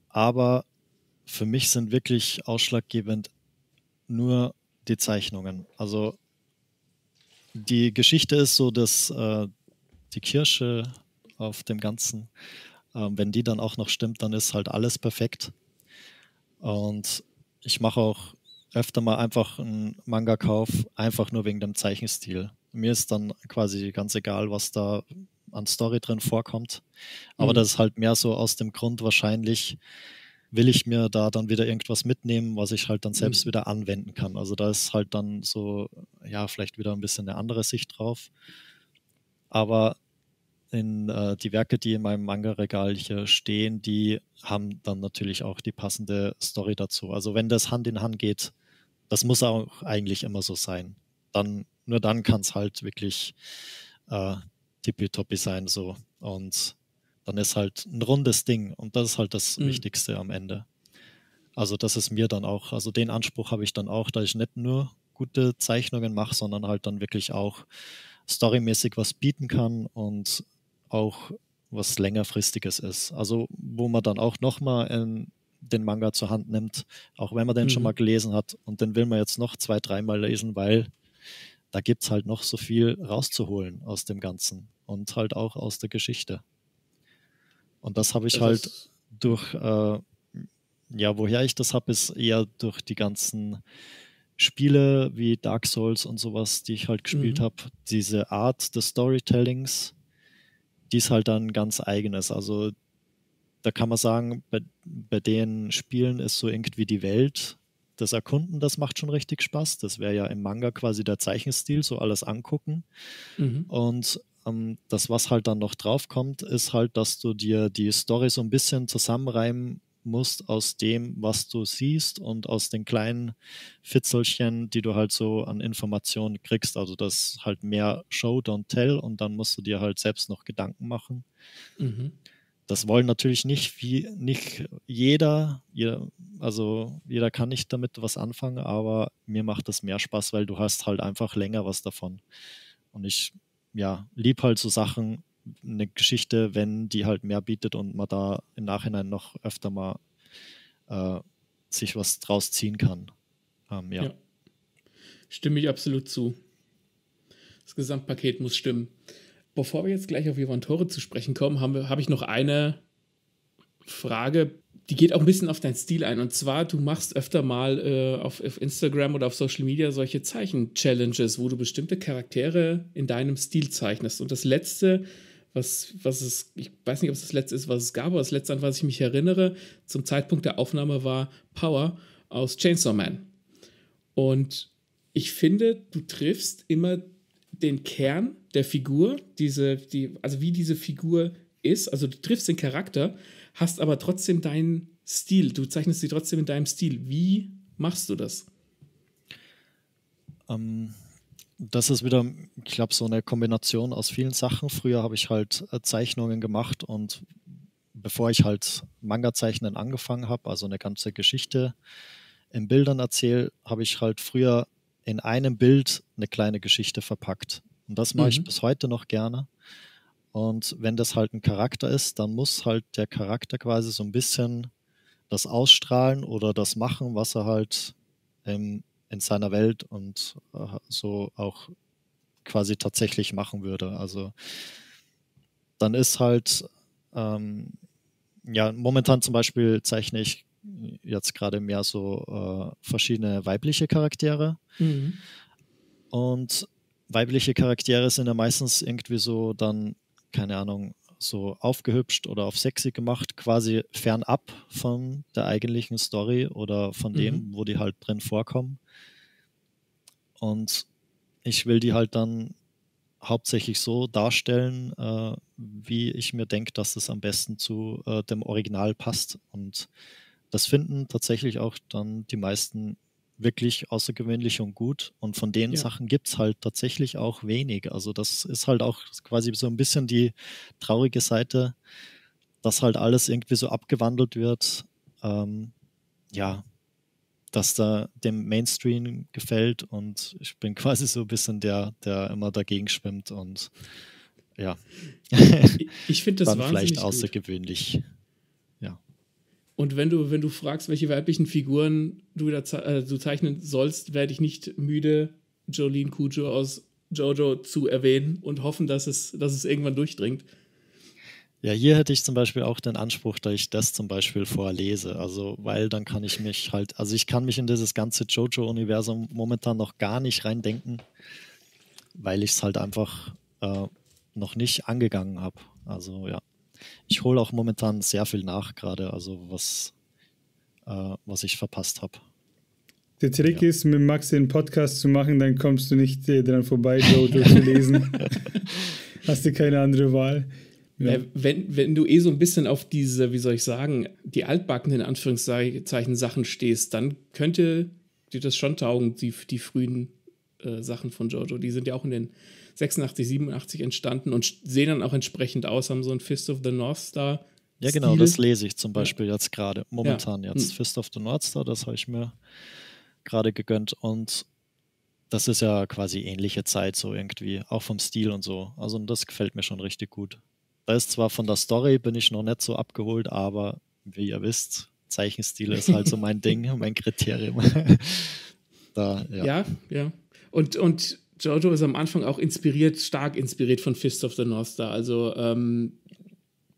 Aber für mich sind wirklich ausschlaggebend nur die Zeichnungen. Also die Geschichte ist so, dass äh, die Kirsche auf dem Ganzen, äh, wenn die dann auch noch stimmt, dann ist halt alles perfekt. Und ich mache auch öfter mal einfach einen Manga-Kauf, einfach nur wegen dem Zeichenstil. Mir ist dann quasi ganz egal, was da an Story drin vorkommt. Aber mhm. das ist halt mehr so aus dem Grund wahrscheinlich, will ich mir da dann wieder irgendwas mitnehmen, was ich halt dann selbst mhm. wieder anwenden kann. Also da ist halt dann so, ja, vielleicht wieder ein bisschen eine andere Sicht drauf. Aber in äh, die Werke, die in meinem Manga-Regal hier stehen, die haben dann natürlich auch die passende Story dazu. Also wenn das Hand in Hand geht, das muss auch eigentlich immer so sein. Dann, nur dann kann es halt wirklich äh, tippitoppi sein so. Und dann ist halt ein rundes Ding und das ist halt das mhm. Wichtigste am Ende. Also das ist mir dann auch, also den Anspruch habe ich dann auch, dass ich nicht nur gute Zeichnungen mache, sondern halt dann wirklich auch storymäßig was bieten kann und auch was längerfristiges ist. Also wo man dann auch nochmal den Manga zur Hand nimmt, auch wenn man den mhm. schon mal gelesen hat und den will man jetzt noch zwei, dreimal lesen, weil da gibt es halt noch so viel rauszuholen aus dem Ganzen und halt auch aus der Geschichte. Und das habe ich das halt durch, äh, ja, woher ich das habe, ist eher durch die ganzen Spiele wie Dark Souls und sowas, die ich halt gespielt mhm. habe. Diese Art des Storytellings, die ist halt dann ganz eigenes. Also da kann man sagen, bei, bei den Spielen ist so irgendwie die Welt, das Erkunden, das macht schon richtig Spaß. Das wäre ja im Manga quasi der Zeichenstil, so alles angucken. Mhm. Und ähm, das, was halt dann noch draufkommt, ist halt, dass du dir die Story so ein bisschen zusammenreimen musst aus dem, was du siehst und aus den kleinen Fitzelchen, die du halt so an Informationen kriegst. Also das halt mehr Show, don't tell und dann musst du dir halt selbst noch Gedanken machen. Mhm. Das wollen natürlich nicht wie nicht jeder, jeder, also jeder kann nicht damit was anfangen, aber mir macht das mehr Spaß, weil du hast halt einfach länger was davon. Und ich ja, lieb halt so Sachen, eine Geschichte, wenn die halt mehr bietet und man da im Nachhinein noch öfter mal äh, sich was draus ziehen kann. Ähm, ja. ja. Stimme ich absolut zu. Das Gesamtpaket muss stimmen. Bevor wir jetzt gleich auf Ivan Tore zu sprechen kommen, habe hab ich noch eine Frage die geht auch ein bisschen auf deinen Stil ein. Und zwar, du machst öfter mal äh, auf, auf, Instagram oder auf Social Media solche Zeichen-Challenges, wo du bestimmte Charaktere in deinem Stil zeichnest. Und das letzte, was, was es, ich weiß nicht, ob es das letzte ist, was es gab, aber das letzte, an was ich mich erinnere, zum Zeitpunkt der Aufnahme war Power aus Chainsaw Man. Und ich finde, du triffst immer den Kern der Figur, diese, die, also wie diese Figur ist, also du triffst den Charakter, hast aber trotzdem deinen Stil. Du zeichnest sie trotzdem in deinem Stil. Wie machst du das? Ähm, das ist wieder, ich glaube, so eine Kombination aus vielen Sachen. Früher habe ich halt äh, Zeichnungen gemacht und bevor ich halt Manga-Zeichnen angefangen habe, also eine ganze Geschichte in Bildern erzähle, habe ich halt früher in einem Bild eine kleine Geschichte verpackt. Und das mache mhm. ich bis heute noch gerne. Und wenn das halt ein Charakter ist, dann muss halt der Charakter quasi so ein bisschen das ausstrahlen oder das machen, was er halt ähm, in seiner Welt und äh, so auch quasi tatsächlich machen würde. Also dann ist halt, ähm, ja, momentan zum Beispiel zeichne ich jetzt gerade mehr so äh, verschiedene weibliche Charaktere. Mhm. Und weibliche Charaktere sind ja meistens irgendwie so dann keine Ahnung, so aufgehübscht oder auf sexy gemacht, quasi fernab von der eigentlichen Story oder von dem, mhm. wo die halt drin vorkommen. Und ich will die halt dann hauptsächlich so darstellen, äh, wie ich mir denke, dass es am besten zu äh, dem Original passt. Und das finden tatsächlich auch dann die meisten wirklich außergewöhnlich und gut. Und von den ja. Sachen gibt es halt tatsächlich auch wenig. Also das ist halt auch quasi so ein bisschen die traurige Seite, dass halt alles irgendwie so abgewandelt wird. Ähm, ja, dass da dem Mainstream gefällt und ich bin quasi so ein bisschen der, der immer dagegen schwimmt und ja. Ich finde das Dann vielleicht außergewöhnlich. Gut. Und wenn du, wenn du fragst, welche weiblichen Figuren du, da äh, du zeichnen sollst, werde ich nicht müde, Jolene Cujo aus Jojo zu erwähnen und hoffen, dass es, dass es irgendwann durchdringt. Ja, hier hätte ich zum Beispiel auch den Anspruch, dass ich das zum Beispiel vorlese. Also, weil dann kann ich mich halt, also ich kann mich in dieses ganze Jojo-Universum momentan noch gar nicht reindenken, weil ich es halt einfach äh, noch nicht angegangen habe. Also ja, ich hole auch momentan sehr viel nach, gerade, also was, äh, was ich verpasst habe. Der Trick ja. ist, mit Max den Podcast zu machen, dann kommst du nicht äh, dran vorbei, Jojo zu lesen. Hast du keine andere Wahl. Ja. Wenn, wenn du eh so ein bisschen auf diese, wie soll ich sagen, die altbackenen in Anführungszeichen Sachen stehst, dann könnte dir das schon taugen, die, die frühen äh, Sachen von Jojo. Die sind ja auch in den 86, 87 entstanden und sehen dann auch entsprechend aus, haben so ein Fist of the North Star. Ja, genau, das lese ich zum Beispiel ja. jetzt gerade, momentan ja. jetzt. Hm. Fist of the North Star, das habe ich mir gerade gegönnt und das ist ja quasi ähnliche Zeit so irgendwie, auch vom Stil und so. Also das gefällt mir schon richtig gut. Da ist zwar von der Story bin ich noch nicht so abgeholt, aber wie ihr wisst, Zeichenstil ist halt so mein Ding, mein Kriterium. da, ja. ja, ja. Und, und Jojo ist am Anfang auch inspiriert, stark inspiriert von Fist of the North Star. Also ähm,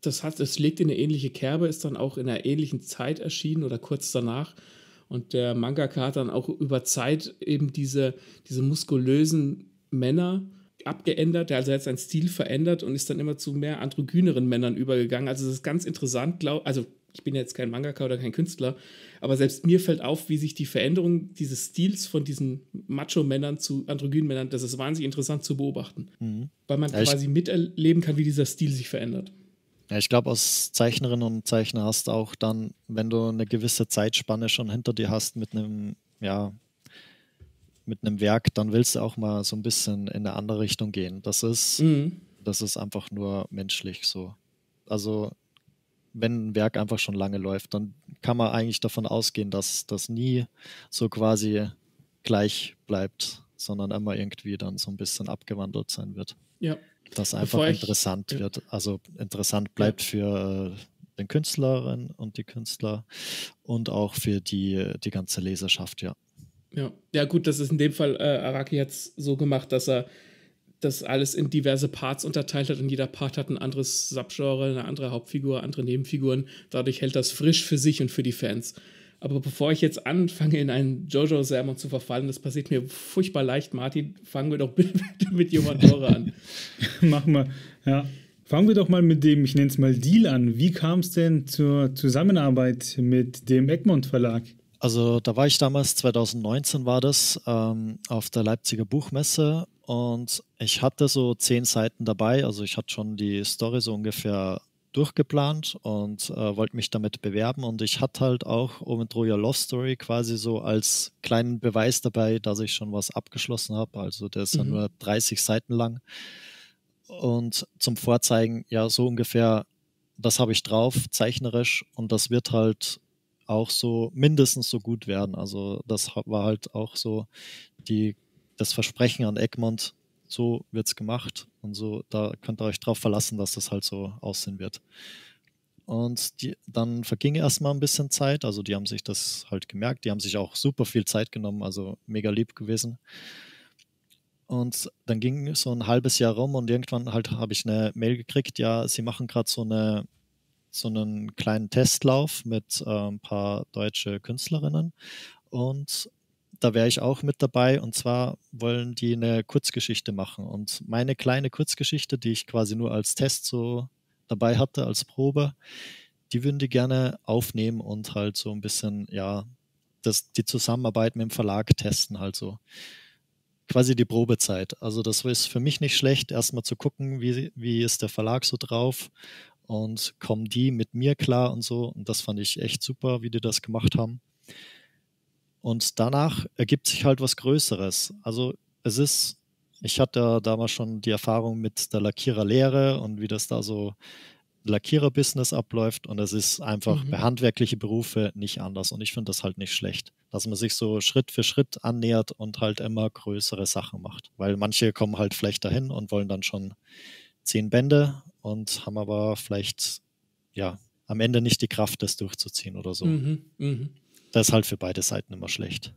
das hat, das legt in eine ähnliche Kerbe, ist dann auch in einer ähnlichen Zeit erschienen oder kurz danach. Und der Mangaka hat dann auch über Zeit eben diese, diese muskulösen Männer abgeändert, der also hat seinen Stil verändert und ist dann immer zu mehr androgyneren Männern übergegangen. Also das ist ganz interessant, glaub, also ich bin jetzt kein Mangaka oder kein Künstler, aber selbst mir fällt auf, wie sich die Veränderung dieses Stils von diesen Macho-Männern zu androgynen Männern, das ist wahnsinnig interessant zu beobachten, mhm. weil man ja, quasi miterleben kann, wie dieser Stil sich verändert. Ja, ich glaube, als Zeichnerin und Zeichner hast du auch dann, wenn du eine gewisse Zeitspanne schon hinter dir hast mit einem, ja, mit einem Werk, dann willst du auch mal so ein bisschen in eine andere Richtung gehen. Das ist, mhm. das ist einfach nur menschlich so. Also, wenn ein Werk einfach schon lange läuft, dann kann man eigentlich davon ausgehen, dass das nie so quasi gleich bleibt, sondern immer irgendwie dann so ein bisschen abgewandelt sein wird. Ja. Dass einfach ich, interessant ja. wird, also interessant bleibt ja. für äh, den Künstlerin und die Künstler und auch für die, die ganze Leserschaft, ja. Ja, ja gut, das ist in dem Fall äh, Araki jetzt so gemacht, dass er das alles in diverse Parts unterteilt hat und jeder Part hat ein anderes Subgenre, eine andere Hauptfigur, andere Nebenfiguren. Dadurch hält das frisch für sich und für die Fans. Aber bevor ich jetzt anfange, in einen Jojo-Sermon zu verfallen, das passiert mir furchtbar leicht, Martin, fangen wir doch bitte mit Yomadora an. Machen wir, ja. Fangen wir doch mal mit dem, ich nenne es mal Deal an. Wie kam es denn zur Zusammenarbeit mit dem Egmont Verlag? Also da war ich damals, 2019 war das, ähm, auf der Leipziger Buchmesse und ich hatte so zehn Seiten dabei. Also ich hatte schon die Story so ungefähr durchgeplant und äh, wollte mich damit bewerben. Und ich hatte halt auch Omen Troja Love Story quasi so als kleinen Beweis dabei, dass ich schon was abgeschlossen habe. Also der ist mhm. ja nur 30 Seiten lang. Und zum Vorzeigen, ja, so ungefähr, das habe ich drauf, zeichnerisch. Und das wird halt auch so mindestens so gut werden. Also das war halt auch so die, das Versprechen an Egmont, so wird es gemacht und so, da könnt ihr euch drauf verlassen, dass das halt so aussehen wird. Und die, dann verging erstmal ein bisschen Zeit, also die haben sich das halt gemerkt, die haben sich auch super viel Zeit genommen, also mega lieb gewesen. Und dann ging so ein halbes Jahr rum und irgendwann halt habe ich eine Mail gekriegt, ja, sie machen gerade so eine so einen kleinen Testlauf mit äh, ein paar deutsche Künstlerinnen und da wäre ich auch mit dabei und zwar wollen die eine Kurzgeschichte machen und meine kleine Kurzgeschichte, die ich quasi nur als Test so dabei hatte, als Probe, die würden die gerne aufnehmen und halt so ein bisschen, ja, das, die Zusammenarbeit mit dem Verlag testen halt so. Quasi die Probezeit. Also das ist für mich nicht schlecht, erstmal zu gucken, wie, wie ist der Verlag so drauf und kommen die mit mir klar und so. Und das fand ich echt super, wie die das gemacht haben. Und danach ergibt sich halt was Größeres. Also es ist, ich hatte damals schon die Erfahrung mit der Lackiererlehre und wie das da so Lackierer-Business abläuft und es ist einfach mhm. bei handwerklichen Berufe nicht anders und ich finde das halt nicht schlecht, dass man sich so Schritt für Schritt annähert und halt immer größere Sachen macht, weil manche kommen halt vielleicht dahin und wollen dann schon zehn Bände und haben aber vielleicht ja am Ende nicht die Kraft, das durchzuziehen oder so. Mhm, mh. Das ist halt für beide Seiten immer schlecht.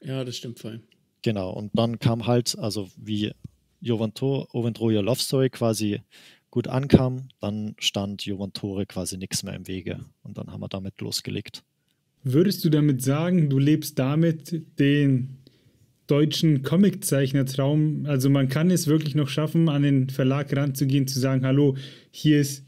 Ja, das stimmt voll. Genau, und dann kam halt, also wie Joventore Love Story quasi gut ankam, dann stand Joventore quasi nichts mehr im Wege und dann haben wir damit losgelegt. Würdest du damit sagen, du lebst damit den deutschen Comiczeichner-Traum? Also man kann es wirklich noch schaffen, an den Verlag ranzugehen, zu sagen, hallo, hier ist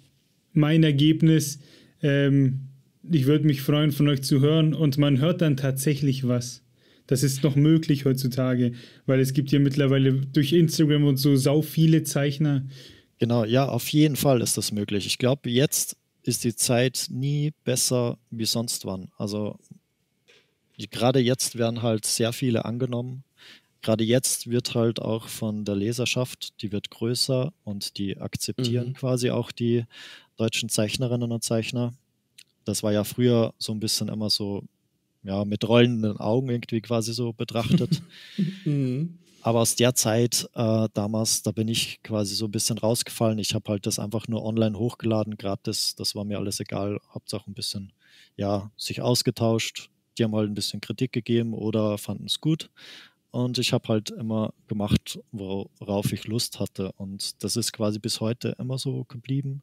mein Ergebnis, ähm, ich würde mich freuen, von euch zu hören und man hört dann tatsächlich was. Das ist noch möglich heutzutage, weil es gibt ja mittlerweile durch Instagram und so sau viele Zeichner. Genau, ja, auf jeden Fall ist das möglich. Ich glaube, jetzt ist die Zeit nie besser wie sonst wann. Also gerade jetzt werden halt sehr viele angenommen. Gerade jetzt wird halt auch von der Leserschaft, die wird größer und die akzeptieren mhm. quasi auch die deutschen Zeichnerinnen und Zeichner. Das war ja früher so ein bisschen immer so ja, mit rollenden Augen irgendwie quasi so betrachtet. mhm. Aber aus der Zeit äh, damals, da bin ich quasi so ein bisschen rausgefallen. Ich habe halt das einfach nur online hochgeladen, gratis. Das war mir alles egal. Hauptsache ein bisschen, ja, sich ausgetauscht. Die haben halt ein bisschen Kritik gegeben oder fanden es gut. Und ich habe halt immer gemacht, worauf ich Lust hatte. Und das ist quasi bis heute immer so geblieben.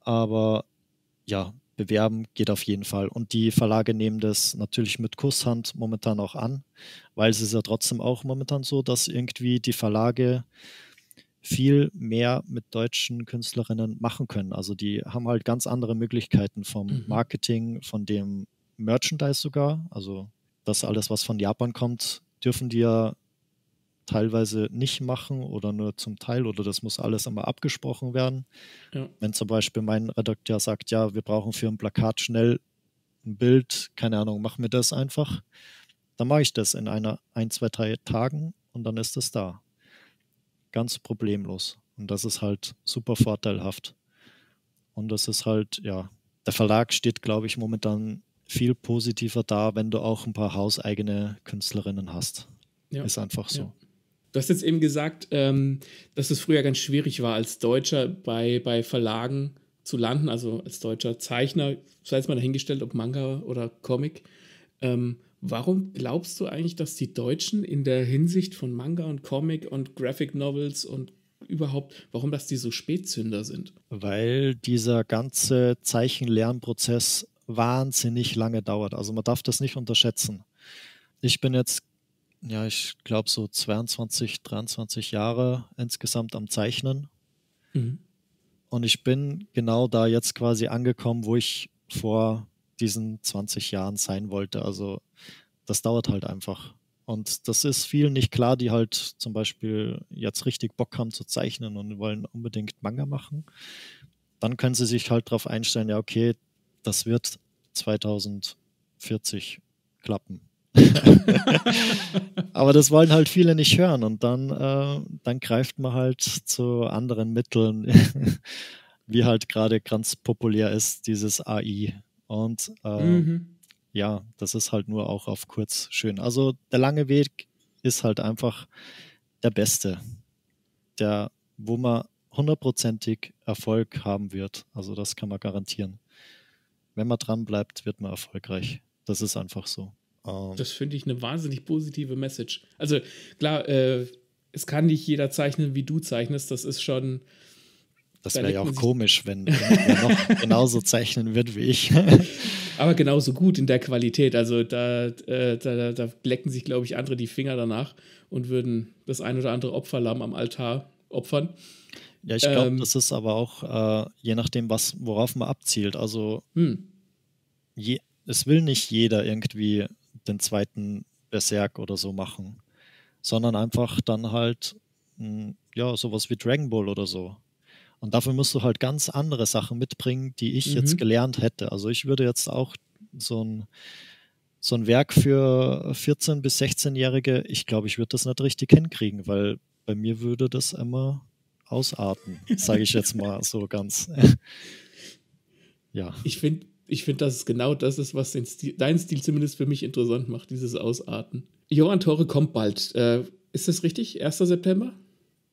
Aber ja, bewerben geht auf jeden Fall. Und die Verlage nehmen das natürlich mit Kusshand momentan auch an, weil es ist ja trotzdem auch momentan so, dass irgendwie die Verlage viel mehr mit deutschen Künstlerinnen machen können. Also die haben halt ganz andere Möglichkeiten vom mhm. Marketing, von dem Merchandise sogar. Also das alles, was von Japan kommt, dürfen die ja teilweise nicht machen oder nur zum Teil oder das muss alles immer abgesprochen werden. Ja. Wenn zum Beispiel mein Redakteur sagt, ja, wir brauchen für ein Plakat schnell ein Bild, keine Ahnung, mach mir das einfach, dann mache ich das in einer ein, zwei, drei Tagen und dann ist es da. Ganz problemlos. Und das ist halt super vorteilhaft. Und das ist halt, ja, der Verlag steht, glaube ich, momentan viel positiver da, wenn du auch ein paar hauseigene Künstlerinnen hast. Ja. Ist einfach so. Ja. Du hast jetzt eben gesagt, ähm, dass es früher ganz schwierig war, als Deutscher bei, bei Verlagen zu landen, also als deutscher Zeichner, sei es mal dahingestellt, ob Manga oder Comic. Ähm, warum glaubst du eigentlich, dass die Deutschen in der Hinsicht von Manga und Comic und Graphic Novels und überhaupt, warum das die so Spätzünder sind? Weil dieser ganze Zeichenlernprozess wahnsinnig lange dauert. Also man darf das nicht unterschätzen. Ich bin jetzt ja, ich glaube so 22, 23 Jahre insgesamt am Zeichnen. Mhm. Und ich bin genau da jetzt quasi angekommen, wo ich vor diesen 20 Jahren sein wollte. Also das dauert halt einfach. Und das ist vielen nicht klar, die halt zum Beispiel jetzt richtig Bock haben zu zeichnen und wollen unbedingt Manga machen. Dann können sie sich halt darauf einstellen, ja, okay, das wird 2040 klappen. Aber das wollen halt viele nicht hören und dann, äh, dann greift man halt zu anderen Mitteln, wie halt gerade ganz populär ist, dieses AI. Und äh, mhm. ja, das ist halt nur auch auf kurz schön. Also der lange Weg ist halt einfach der beste, der, wo man hundertprozentig Erfolg haben wird. Also das kann man garantieren. Wenn man dran bleibt, wird man erfolgreich. Das ist einfach so. Ähm. Das finde ich eine wahnsinnig positive Message. Also klar, äh, es kann nicht jeder zeichnen, wie du zeichnest. Das ist schon. Das wäre ja auch komisch, wenn er noch genauso zeichnen wird wie ich. Aber genauso gut in der Qualität. Also da, äh, da, da lecken sich, glaube ich, andere die Finger danach und würden das ein oder andere Opferlamm am Altar opfern. Ja, ich glaube, ähm, das ist aber auch äh, je nachdem, was, worauf man abzielt. Also hm. je, es will nicht jeder irgendwie den zweiten Berserk oder so machen, sondern einfach dann halt, hm, ja, sowas wie Dragon Ball oder so. Und dafür musst du halt ganz andere Sachen mitbringen, die ich mhm. jetzt gelernt hätte. Also ich würde jetzt auch so ein, so ein Werk für 14- bis 16-Jährige, ich glaube, ich würde das nicht richtig hinkriegen, weil bei mir würde das immer ausarten, sage ich jetzt mal so ganz. ja. Ich finde ich finde, dass es genau das ist, was Stil, deinen Stil zumindest für mich interessant macht, dieses Ausarten. Johann Tore kommt bald. Äh, ist das richtig? 1. September?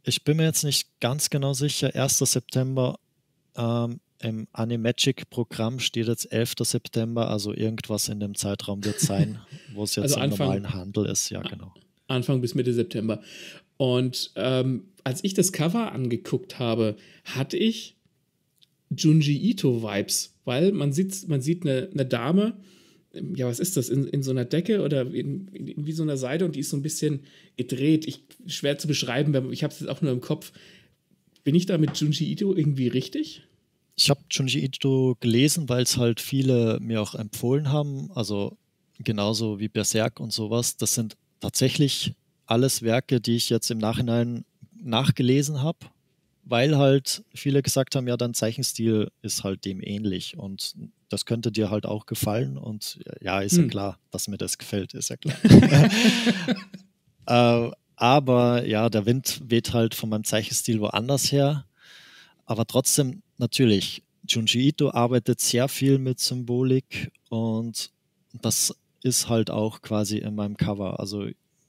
Ich bin mir jetzt nicht ganz genau sicher. 1. September. Ähm, im Animagic-Programm steht jetzt 11. September, also irgendwas in dem Zeitraum wird sein, wo es jetzt also im Anfang, normalen Handel ist, ja genau. Anfang bis Mitte September. Und ähm, als ich das Cover angeguckt habe, hatte ich Junji Ito-Vibes, weil man sieht, man sieht eine, eine Dame, ja, was ist das, in, in so einer Decke oder in, in, wie so einer Seite und die ist so ein bisschen gedreht. Ich, schwer zu beschreiben, ich habe es jetzt auch nur im Kopf. Bin ich da mit Junji Ito irgendwie richtig? Ich habe Junji Ito gelesen, weil es halt viele mir auch empfohlen haben. Also genauso wie Berserk und sowas. Das sind tatsächlich alles Werke, die ich jetzt im Nachhinein nachgelesen habe, weil halt viele gesagt haben, ja, dein Zeichenstil ist halt dem ähnlich und das könnte dir halt auch gefallen und ja, ist hm. ja klar, dass mir das gefällt, ist ja klar. äh, aber ja, der Wind weht halt von meinem Zeichenstil woanders her. Aber trotzdem, natürlich, Junji Ito arbeitet sehr viel mit Symbolik und das ist halt auch quasi in meinem Cover. Also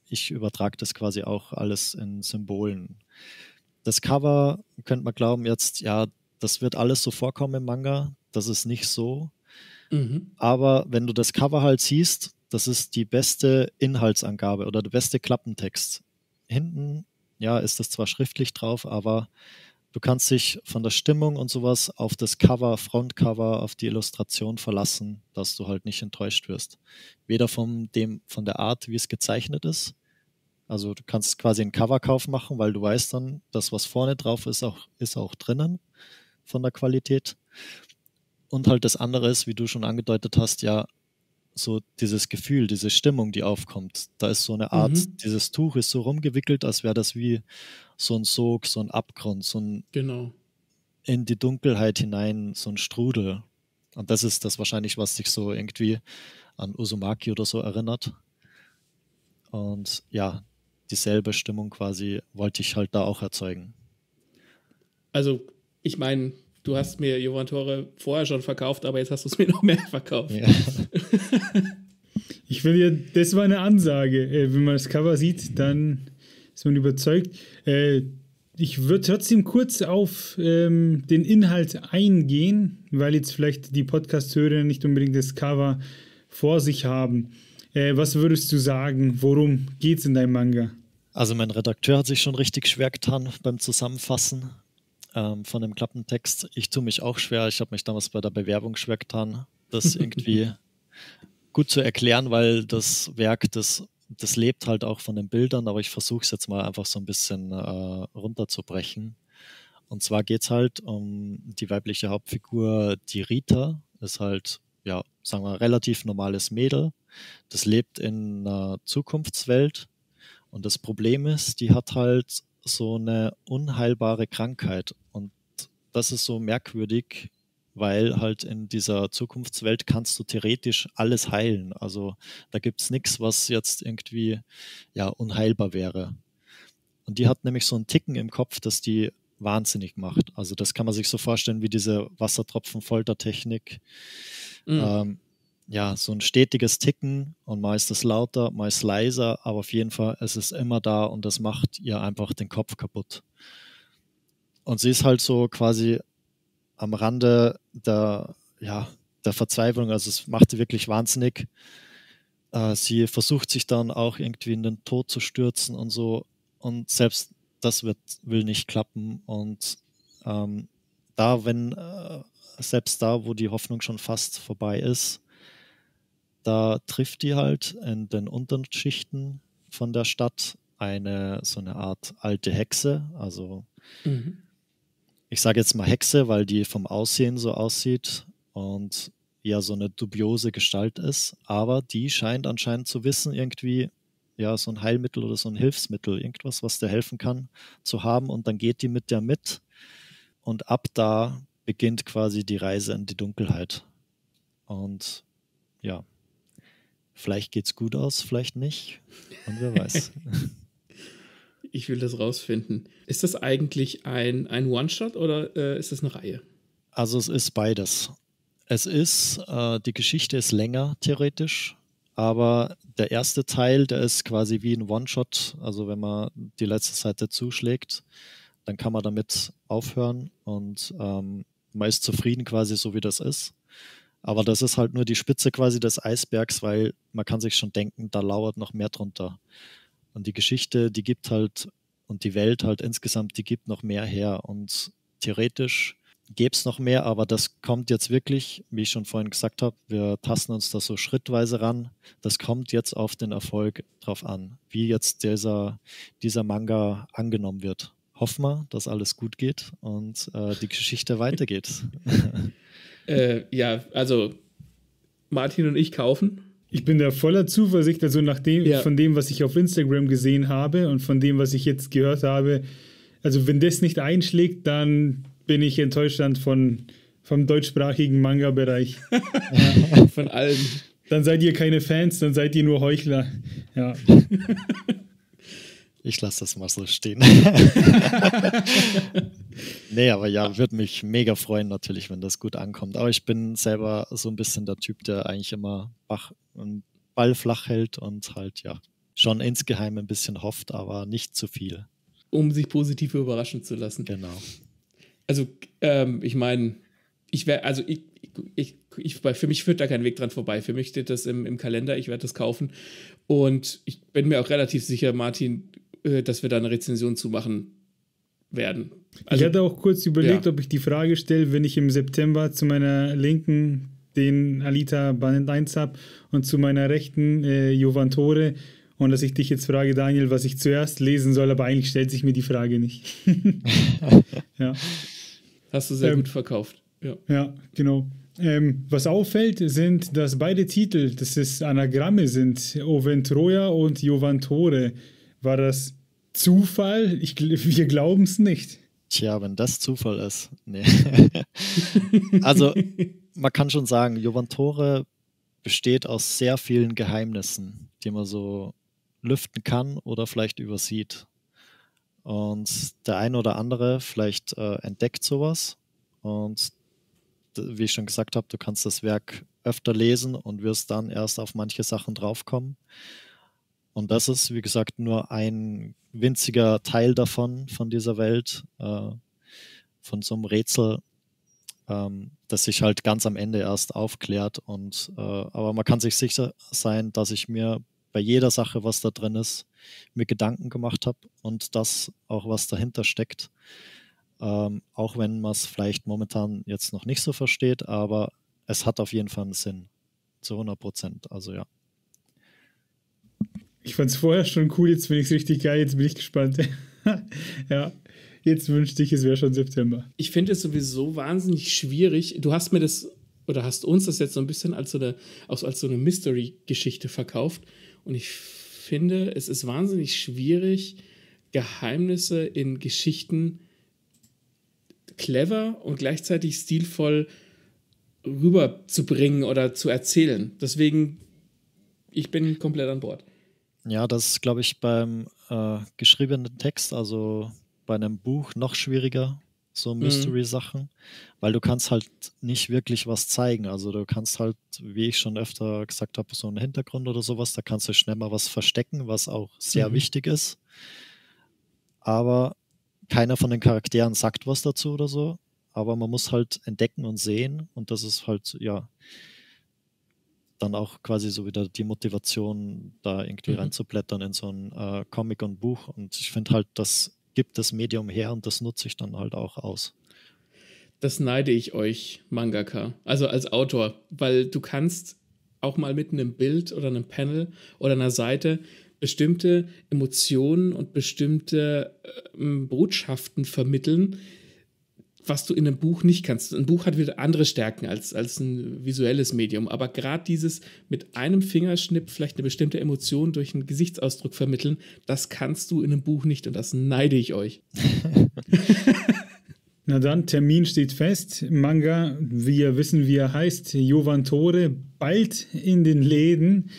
ich übertrage das quasi auch alles in Symbolen. Das Cover könnte man glauben, jetzt, ja, das wird alles so vorkommen im Manga. Das ist nicht so. Mhm. Aber wenn du das Cover halt siehst, das ist die beste Inhaltsangabe oder der beste Klappentext. Hinten, ja, ist das zwar schriftlich drauf, aber du kannst dich von der Stimmung und sowas auf das Cover, Frontcover, auf die Illustration verlassen, dass du halt nicht enttäuscht wirst. Weder von dem, von der Art, wie es gezeichnet ist. Also du kannst quasi einen Coverkauf machen, weil du weißt dann, das, was vorne drauf ist, auch, ist auch drinnen von der Qualität. Und halt das andere ist, wie du schon angedeutet hast, ja, so dieses Gefühl, diese Stimmung, die aufkommt. Da ist so eine Art, mhm. dieses Tuch ist so rumgewickelt, als wäre das wie so ein Sog, so ein Abgrund, so ein genau. in die Dunkelheit hinein, so ein Strudel. Und das ist das wahrscheinlich, was dich so irgendwie an Uzumaki oder so erinnert. Und ja, dieselbe Stimmung quasi wollte ich halt da auch erzeugen. Also, ich meine, du hast mir Jovan Tore vorher schon verkauft, aber jetzt hast du es mir noch mehr verkauft. Ja. ich will ja, das war eine Ansage. Äh, wenn man das Cover sieht, dann ist man überzeugt. Äh, ich würde trotzdem kurz auf ähm, den Inhalt eingehen, weil jetzt vielleicht die Podcast-Hörer nicht unbedingt das Cover vor sich haben. Äh, was würdest du sagen? Worum geht es in deinem Manga? Also mein Redakteur hat sich schon richtig schwer getan beim Zusammenfassen ähm, von dem Klappentext. Ich tue mich auch schwer. Ich habe mich damals bei der Bewerbung schwer getan, das irgendwie gut zu erklären, weil das Werk, das, das lebt halt auch von den Bildern, aber ich versuche es jetzt mal einfach so ein bisschen äh, runterzubrechen. Und zwar geht es halt um die weibliche Hauptfigur, die Rita, ist halt, ja, sagen wir, relativ normales Mädel. Das lebt in einer Zukunftswelt. Und das Problem ist, die hat halt so eine unheilbare Krankheit. Und das ist so merkwürdig, weil halt in dieser Zukunftswelt kannst du theoretisch alles heilen. Also da gibt es nichts, was jetzt irgendwie ja unheilbar wäre. Und die hat nämlich so einen Ticken im Kopf, dass die wahnsinnig macht. Also das kann man sich so vorstellen wie diese Wassertropfen-Foltertechnik. Mhm. Ähm, ja, so ein stetiges Ticken und mal ist lauter, mal ist es leiser, aber auf jeden Fall, es ist immer da und das macht ihr einfach den Kopf kaputt. Und sie ist halt so quasi am Rande der, ja, der Verzweiflung, also es macht sie wirklich wahnsinnig. Äh, sie versucht sich dann auch irgendwie in den Tod zu stürzen und so und selbst das wird, will nicht klappen und ähm, da, wenn, äh, selbst da, wo die Hoffnung schon fast vorbei ist, da trifft die halt in den unteren Schichten von der Stadt eine so eine Art alte Hexe. Also mhm. ich sage jetzt mal Hexe, weil die vom Aussehen so aussieht und ja so eine dubiose Gestalt ist. Aber die scheint anscheinend zu wissen, irgendwie ja so ein Heilmittel oder so ein Hilfsmittel, irgendwas, was dir helfen kann, zu haben. Und dann geht die mit der mit. Und ab da beginnt quasi die Reise in die Dunkelheit. Und ja, Vielleicht geht es gut aus, vielleicht nicht. Und wer weiß. ich will das rausfinden. Ist das eigentlich ein, ein One-Shot oder äh, ist das eine Reihe? Also es ist beides. Es ist, äh, die Geschichte ist länger theoretisch, aber der erste Teil, der ist quasi wie ein One-Shot. Also wenn man die letzte Seite zuschlägt, dann kann man damit aufhören und ähm, man ist zufrieden quasi so, wie das ist. Aber das ist halt nur die Spitze quasi des Eisbergs, weil man kann sich schon denken, da lauert noch mehr drunter. Und die Geschichte, die gibt halt, und die Welt halt insgesamt, die gibt noch mehr her. Und theoretisch gäbe es noch mehr, aber das kommt jetzt wirklich, wie ich schon vorhin gesagt habe, wir tasten uns da so schrittweise ran. Das kommt jetzt auf den Erfolg drauf an, wie jetzt dieser, dieser Manga angenommen wird. Hoffen wir, dass alles gut geht und äh, die Geschichte weitergeht. Äh, ja, also Martin und ich kaufen. Ich bin da voller Zuversicht, also nach dem, ja. von dem, was ich auf Instagram gesehen habe und von dem, was ich jetzt gehört habe. Also wenn das nicht einschlägt, dann bin ich enttäuscht von, vom deutschsprachigen Manga-Bereich. Von allen. Dann seid ihr keine Fans, dann seid ihr nur Heuchler. Ja. Ich lasse das mal so stehen. nee, aber ja, würde mich mega freuen natürlich, wenn das gut ankommt. Aber ich bin selber so ein bisschen der Typ, der eigentlich immer Bach und Ball flach hält und halt ja schon insgeheim ein bisschen hofft, aber nicht zu viel. Um sich positiv überraschen zu lassen. Genau. Also, ähm, ich meine, ich wäre, also ich, ich, ich, für mich führt da kein Weg dran vorbei. Für mich steht das im, im Kalender, ich werde das kaufen. Und ich bin mir auch relativ sicher, Martin, dass wir da eine Rezension zu machen werden. Also, ich hatte auch kurz überlegt, ja. ob ich die Frage stelle, wenn ich im September zu meiner linken den Alita Band 1 habe und zu meiner rechten äh, Jovantore und dass ich dich jetzt frage, Daniel, was ich zuerst lesen soll, aber eigentlich stellt sich mir die Frage nicht. ja. Hast du sehr ähm, gut verkauft. Ja, ja genau. Ähm, was auffällt, sind, dass beide Titel, dass es Anagramme sind, Oventroja und Jovantore. War das Zufall? Ich, wir glauben es nicht. Tja, wenn das Zufall ist. Nee. also, man kann schon sagen, Jovantore besteht aus sehr vielen Geheimnissen, die man so lüften kann oder vielleicht übersieht. Und der eine oder andere vielleicht äh, entdeckt sowas. Und wie ich schon gesagt habe, du kannst das Werk öfter lesen und wirst dann erst auf manche Sachen draufkommen. Und das ist, wie gesagt, nur ein winziger Teil davon, von dieser Welt, äh, von so einem Rätsel, ähm, das sich halt ganz am Ende erst aufklärt. Und äh, aber man kann sich sicher sein, dass ich mir bei jeder Sache, was da drin ist, mir Gedanken gemacht habe und das auch, was dahinter steckt. Ähm, auch wenn man es vielleicht momentan jetzt noch nicht so versteht, aber es hat auf jeden Fall einen Sinn. Zu 100 Prozent. Also ja. Ich fand es vorher schon cool, jetzt finde ich es richtig geil, jetzt bin ich gespannt. ja, jetzt wünschte ich, es wäre schon September. Ich finde es sowieso wahnsinnig schwierig. Du hast mir das oder hast uns das jetzt so ein bisschen als so eine, so eine Mystery-Geschichte verkauft. Und ich finde, es ist wahnsinnig schwierig, Geheimnisse in Geschichten clever und gleichzeitig stilvoll rüberzubringen oder zu erzählen. Deswegen, ich bin komplett an Bord. Ja, das ist, glaube ich, beim äh, geschriebenen Text, also bei einem Buch, noch schwieriger, so mhm. Mystery-Sachen, mhm. weil du kannst halt nicht wirklich was zeigen. Also du kannst halt, wie ich schon öfter gesagt habe, so einen Hintergrund oder sowas, da kannst du schnell mal was verstecken, was auch sehr mhm. wichtig ist. Aber keiner von den Charakteren sagt was dazu oder so. Aber man muss halt entdecken und sehen und das ist halt, ja, dann auch quasi so wieder die Motivation, da irgendwie mhm. reinzublättern in so ein äh, Comic und Buch. Und ich finde halt, das gibt das Medium her und das nutze ich dann halt auch aus. Das neide ich euch, Mangaka, also als Autor, weil du kannst auch mal mitten im Bild oder einem Panel oder einer Seite bestimmte Emotionen und bestimmte äh, Botschaften vermitteln, was du in einem Buch nicht kannst. Ein Buch hat wieder andere Stärken als, als ein visuelles Medium, aber gerade dieses mit einem Fingerschnipp vielleicht eine bestimmte Emotion durch einen Gesichtsausdruck vermitteln, das kannst du in einem Buch nicht und das neide ich euch. Na dann, Termin steht fest. Manga, wir wissen, wie er heißt, Jovan Tore, bald in den Läden.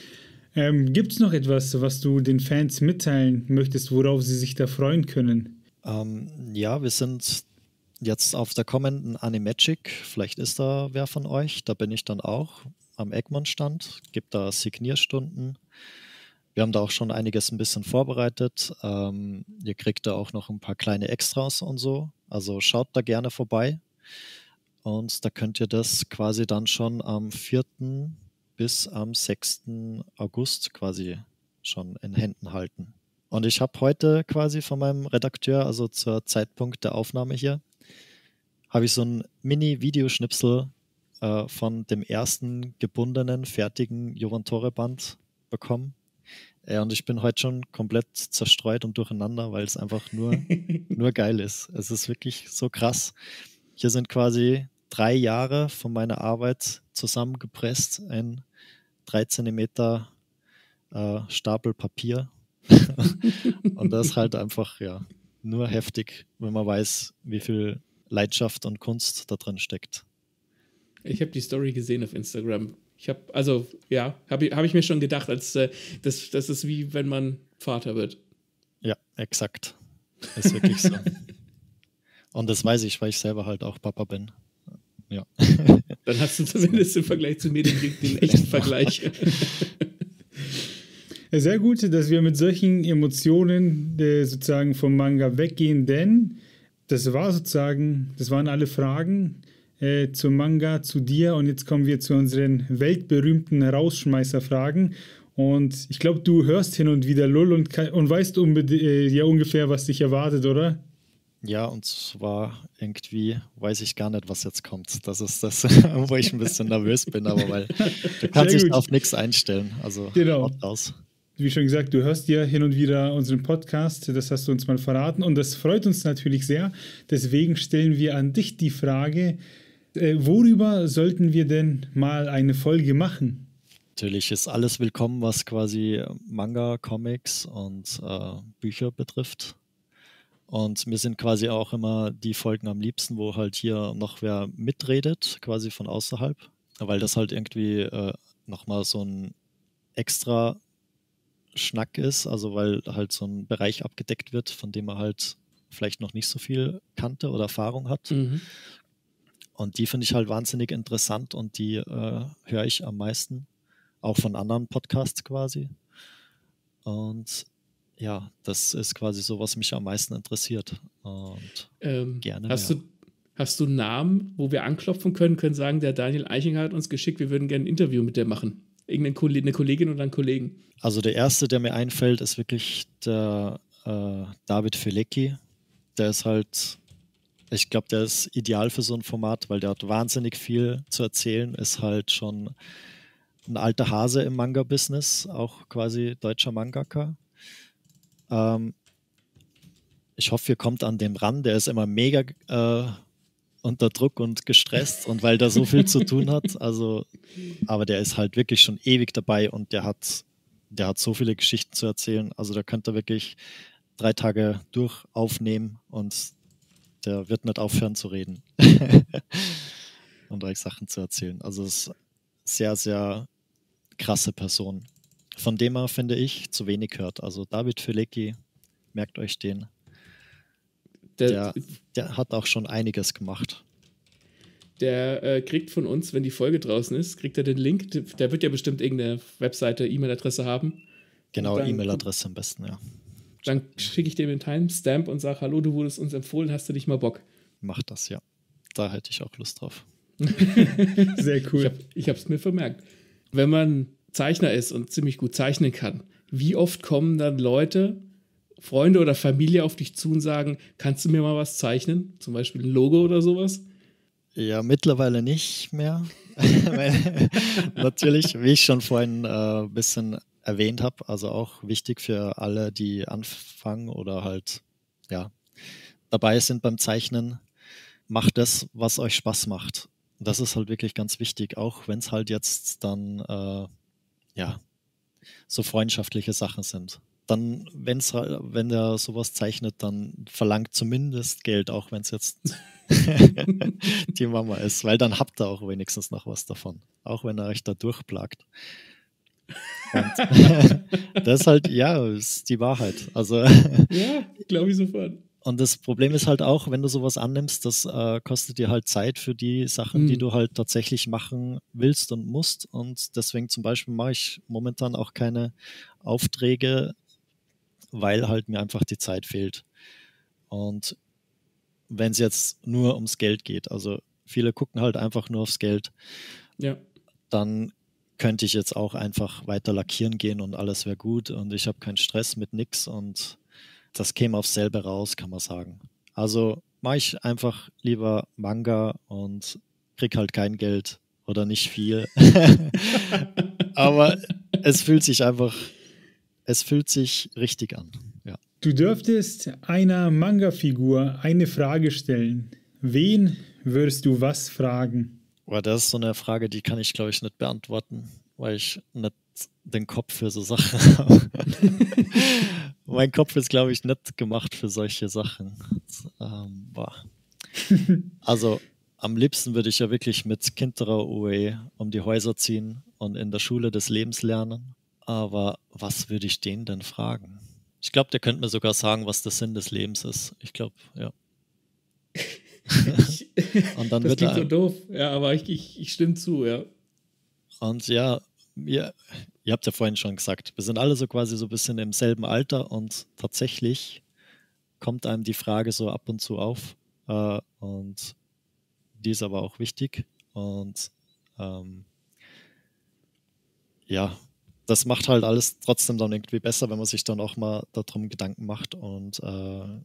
Ähm, Gibt es noch etwas, was du den Fans mitteilen möchtest, worauf sie sich da freuen können? Ähm, ja, wir sind jetzt auf der kommenden Animagic, vielleicht ist da wer von euch, da bin ich dann auch am Egmont-Stand, gibt da Signierstunden. Wir haben da auch schon einiges ein bisschen vorbereitet. Ähm, ihr kriegt da auch noch ein paar kleine Extras und so. Also schaut da gerne vorbei. Und da könnt ihr das quasi dann schon am 4. bis am 6. August quasi schon in Händen halten. Und ich habe heute quasi von meinem Redakteur, also zur Zeitpunkt der Aufnahme hier, habe ich so ein Mini-Videoschnipsel äh, von dem ersten gebundenen, fertigen Jovantore-Band bekommen. Ja, und ich bin heute schon komplett zerstreut und durcheinander, weil es einfach nur, nur geil ist. Es ist wirklich so krass. Hier sind quasi drei Jahre von meiner Arbeit zusammengepresst, ein drei Zentimeter äh, Stapel Papier. und das ist halt einfach, ja, nur heftig, wenn man weiß, wie viel Leidenschaft und Kunst da drin steckt. Ich habe die Story gesehen auf Instagram. Ich habe, also ja, habe hab ich mir schon gedacht, als äh, das, das ist wie wenn man Vater wird. Ja, exakt. Ist wirklich so. Und das weiß ich, weil ich selber halt auch Papa bin. Ja. Dann hast du zumindest im Vergleich zu mir den, den echten Vergleich. Sehr gut, dass wir mit solchen Emotionen äh, sozusagen vom Manga weggehen, denn das war sozusagen, das waren alle Fragen äh, zum Manga, zu dir und jetzt kommen wir zu unseren weltberühmten Rausschmeißerfragen. Und ich glaube, du hörst hin und wieder Lull und, und weißt äh, ja ungefähr, was dich erwartet, oder? Ja, und zwar irgendwie weiß ich gar nicht, was jetzt kommt. Das ist das, wo ich ein bisschen nervös bin, aber weil du kannst dich auf nichts einstellen. Also genau. aus. Wie schon gesagt, du hörst ja hin und wieder unseren Podcast, das hast du uns mal verraten und das freut uns natürlich sehr. Deswegen stellen wir an dich die Frage, äh, worüber sollten wir denn mal eine Folge machen? Natürlich ist alles willkommen, was quasi Manga, Comics und äh, Bücher betrifft. Und mir sind quasi auch immer die Folgen am liebsten, wo halt hier noch wer mitredet, quasi von außerhalb, weil das halt irgendwie äh, nochmal so ein extra Schnack ist, also weil halt so ein Bereich abgedeckt wird, von dem er halt vielleicht noch nicht so viel kannte oder Erfahrung hat. Mhm. Und die finde ich halt wahnsinnig interessant und die äh, höre ich am meisten, auch von anderen Podcasts quasi. Und ja, das ist quasi so, was mich am meisten interessiert. Und ähm, gerne. Hast mehr. du, hast du Namen, wo wir anklopfen können, können sagen, der Daniel Eichinger hat uns geschickt, wir würden gerne ein Interview mit dir machen? Irgendeine Kollegin oder einen Kollegen? Also der erste, der mir einfällt, ist wirklich der äh, David Felecki. Der ist halt, ich glaube, der ist ideal für so ein Format, weil der hat wahnsinnig viel zu erzählen, ist halt schon ein alter Hase im Manga-Business, auch quasi deutscher Mangaka. Ähm, ich hoffe, ihr kommt an dem ran. Der ist immer mega äh, unter Druck und gestresst und weil der so viel zu tun hat. Also, aber der ist halt wirklich schon ewig dabei und der hat, der hat so viele Geschichten zu erzählen. Also da könnt ihr wirklich drei Tage durch aufnehmen und der wird nicht aufhören zu reden und euch Sachen zu erzählen. Also es ist sehr, sehr krasse Person von dem er, finde ich, zu wenig hört. Also David Filecki, merkt euch den. Der, der, der hat auch schon einiges gemacht. Der äh, kriegt von uns, wenn die Folge draußen ist, kriegt er den Link. Der wird ja bestimmt irgendeine Webseite, E-Mail-Adresse haben. Genau, E-Mail-Adresse am besten, ja. Dann schicke ich dem den Timestamp und sage: Hallo, du wurdest uns empfohlen, hast du nicht mal Bock? Mach das, ja. Da hätte ich auch Lust drauf. Sehr cool. Ich habe es mir vermerkt. Wenn man Zeichner ist und ziemlich gut zeichnen kann, wie oft kommen dann Leute, Freunde oder Familie auf dich zu und sagen, kannst du mir mal was zeichnen? Zum Beispiel ein Logo oder sowas? Ja, mittlerweile nicht mehr. Natürlich, wie ich schon vorhin ein äh, bisschen erwähnt habe, also auch wichtig für alle, die anfangen oder halt ja dabei sind beim Zeichnen, macht das, was euch Spaß macht. Das ist halt wirklich ganz wichtig, auch wenn es halt jetzt dann äh, ja, so freundschaftliche Sachen sind. Dann, wenn's, wenn er sowas zeichnet, dann verlangt zumindest Geld, auch wenn es jetzt die Mama ist, weil dann habt ihr auch wenigstens noch was davon, auch wenn er euch da durchplagt. Das ist halt, ja, ist die Wahrheit. Also, ja, glaube ich sofort. Und das Problem ist halt auch, wenn du sowas annimmst, das äh, kostet dir halt Zeit für die Sachen, mhm. die du halt tatsächlich machen willst und musst. Und deswegen zum Beispiel mache ich momentan auch keine Aufträge, weil halt mir einfach die Zeit fehlt. Und wenn es jetzt nur ums Geld geht, also viele gucken halt einfach nur aufs Geld. Ja. Dann könnte ich jetzt auch einfach weiter lackieren gehen und alles wäre gut und ich habe keinen Stress mit nix und das käme aufs selbe raus, kann man sagen. Also mache ich einfach lieber Manga und krieg halt kein Geld oder nicht viel. Aber es fühlt sich einfach, es fühlt sich richtig an. Ja. Du dürftest einer Manga-Figur eine Frage stellen. Wen würdest du was fragen? Aber das ist so eine Frage, die kann ich, glaube ich, nicht beantworten, weil ich nicht den Kopf für so Sachen habe. mein Kopf ist, glaube ich, nicht gemacht für solche Sachen. Ähm, also am liebsten würde ich ja wirklich mit Kinderer UE um die Häuser ziehen und in der Schule des Lebens lernen. Aber was würde ich den denn fragen? Ich glaube, der könnte mir sogar sagen, was der Sinn des Lebens ist. Ich glaube, ja. und dann das wird klingt er, so doof, ja, aber ich, ich, ich stimme zu, ja. Und ja, ihr, ihr habt ja vorhin schon gesagt, wir sind alle so quasi so ein bisschen im selben Alter und tatsächlich kommt einem die Frage so ab und zu auf. Äh, und die ist aber auch wichtig. Und ähm, ja, das macht halt alles trotzdem dann irgendwie besser, wenn man sich dann auch mal darum Gedanken macht. Und äh,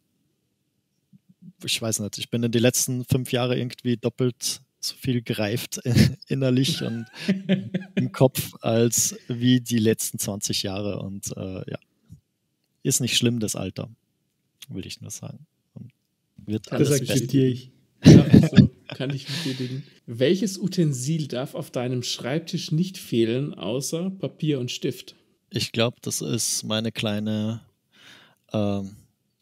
ich weiß nicht, ich bin in den letzten fünf Jahren irgendwie doppelt so viel gereift innerlich und im Kopf als wie die letzten 20 Jahre. Und äh, ja, ist nicht schlimm, das Alter, will ich nur sagen. Und wird das akzeptiere ich. Ja, so kann ich bestätigen. Welches Utensil darf auf deinem Schreibtisch nicht fehlen, außer Papier und Stift? Ich glaube, das ist meine kleine ähm,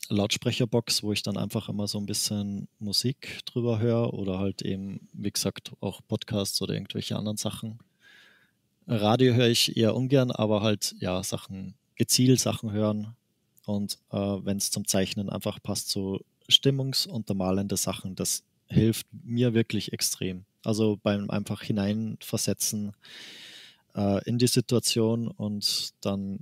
Lautsprecherbox, wo ich dann einfach immer so ein bisschen Musik drüber höre oder halt eben, wie gesagt, auch Podcasts oder irgendwelche anderen Sachen. Radio höre ich eher ungern, aber halt ja, Sachen, gezielt Sachen hören. Und äh, wenn es zum Zeichnen einfach passt, so stimmungsuntermalende Sachen, das hilft mir wirklich extrem. Also beim einfach hineinversetzen äh, in die Situation und dann,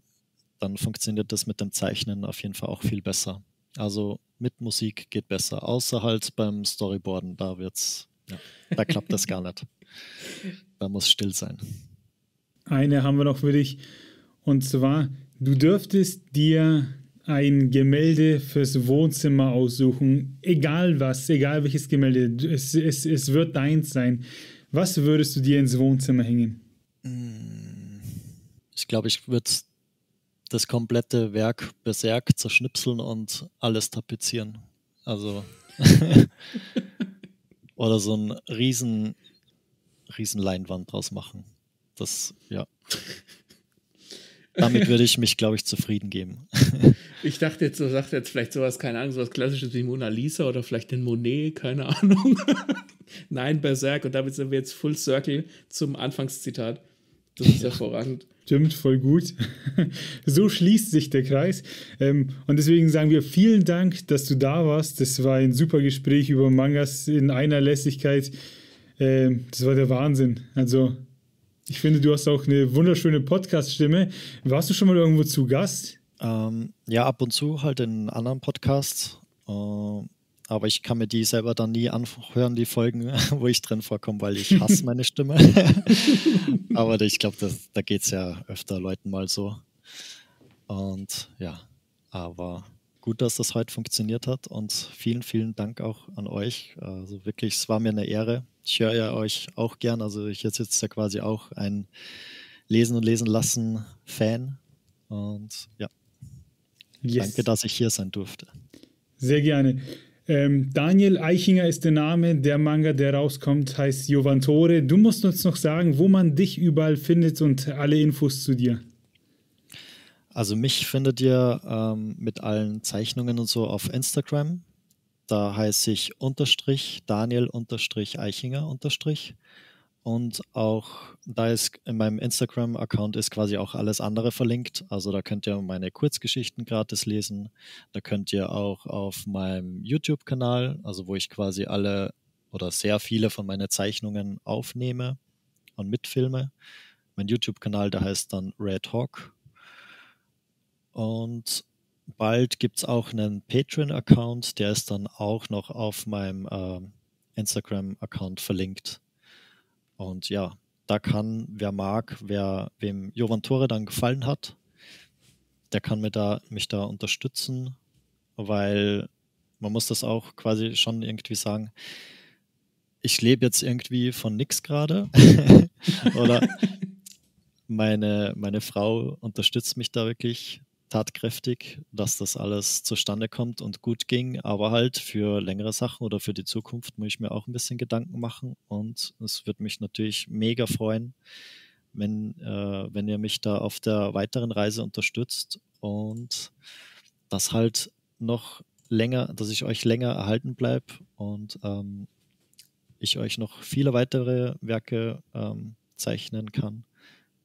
dann funktioniert das mit dem Zeichnen auf jeden Fall auch viel besser. Also mit Musik geht besser, außer halt beim Storyboarden, da wird's, ja, da klappt das gar nicht. Da muss still sein. Eine haben wir noch für dich. Und zwar, du dürftest dir ein Gemälde fürs Wohnzimmer aussuchen, egal was, egal welches Gemälde, es, es, es wird deins sein. Was würdest du dir ins Wohnzimmer hängen? Ich glaube, ich würde das komplette Werk Berserk zerschnipseln und alles tapezieren. Also oder so ein riesen, riesen Leinwand draus machen. Das, ja. Damit würde ich mich, glaube ich, zufrieden geben. ich dachte jetzt, du sagst jetzt vielleicht sowas, keine Ahnung, sowas klassisches wie Mona Lisa oder vielleicht den Monet, keine Ahnung. Nein, Berserk. Und damit sind wir jetzt Full Circle zum Anfangszitat. Das ist hervorragend. Stimmt, voll gut. so schließt sich der Kreis. Ähm, und deswegen sagen wir vielen Dank, dass du da warst. Das war ein super Gespräch über Mangas in einer Lässigkeit. Ähm, das war der Wahnsinn. Also ich finde, du hast auch eine wunderschöne Podcast-Stimme. Warst du schon mal irgendwo zu Gast? Ähm, ja, ab und zu halt in anderen Podcasts. Äh, aber ich kann mir die selber dann nie anhören, die Folgen, wo ich drin vorkomme, weil ich hasse meine Stimme. aber ich glaube, da geht es ja öfter Leuten mal so. Und ja, aber gut, dass das heute funktioniert hat und vielen, vielen Dank auch an euch. Also wirklich, es war mir eine Ehre. Ich höre ja euch auch gern. Also ich jetzt jetzt ja quasi auch ein Lesen und Lesen lassen Fan. Und ja, yes. danke, dass ich hier sein durfte. Sehr gerne. Ähm, Daniel Eichinger ist der Name. Der Manga, der rauskommt, heißt Jovantore. Du musst uns noch sagen, wo man dich überall findet und alle Infos zu dir. Also mich findet ihr ähm, mit allen Zeichnungen und so auf Instagram. Da heiße ich unterstrich Daniel unterstrich Eichinger unterstrich. Und auch da ist in meinem Instagram-Account ist quasi auch alles andere verlinkt. Also da könnt ihr meine Kurzgeschichten gratis lesen. Da könnt ihr auch auf meinem YouTube-Kanal, also wo ich quasi alle oder sehr viele von meinen Zeichnungen aufnehme und mitfilme. Mein YouTube-Kanal, der heißt dann Red Hawk und bald gibt es auch einen Patreon-Account, der ist dann auch noch auf meinem äh, Instagram-Account verlinkt. Und ja, da kann, wer mag, wer wem Jovan Tore dann gefallen hat, der kann mir da, mich da unterstützen, weil man muss das auch quasi schon irgendwie sagen, ich lebe jetzt irgendwie von nichts gerade. Oder meine, meine Frau unterstützt mich da wirklich tatkräftig, dass das alles zustande kommt und gut ging. Aber halt für längere Sachen oder für die Zukunft muss ich mir auch ein bisschen Gedanken machen. Und es würde mich natürlich mega freuen, wenn, äh, wenn ihr mich da auf der weiteren Reise unterstützt und das halt noch länger, dass ich euch länger erhalten bleibe und ähm, ich euch noch viele weitere Werke ähm, zeichnen kann.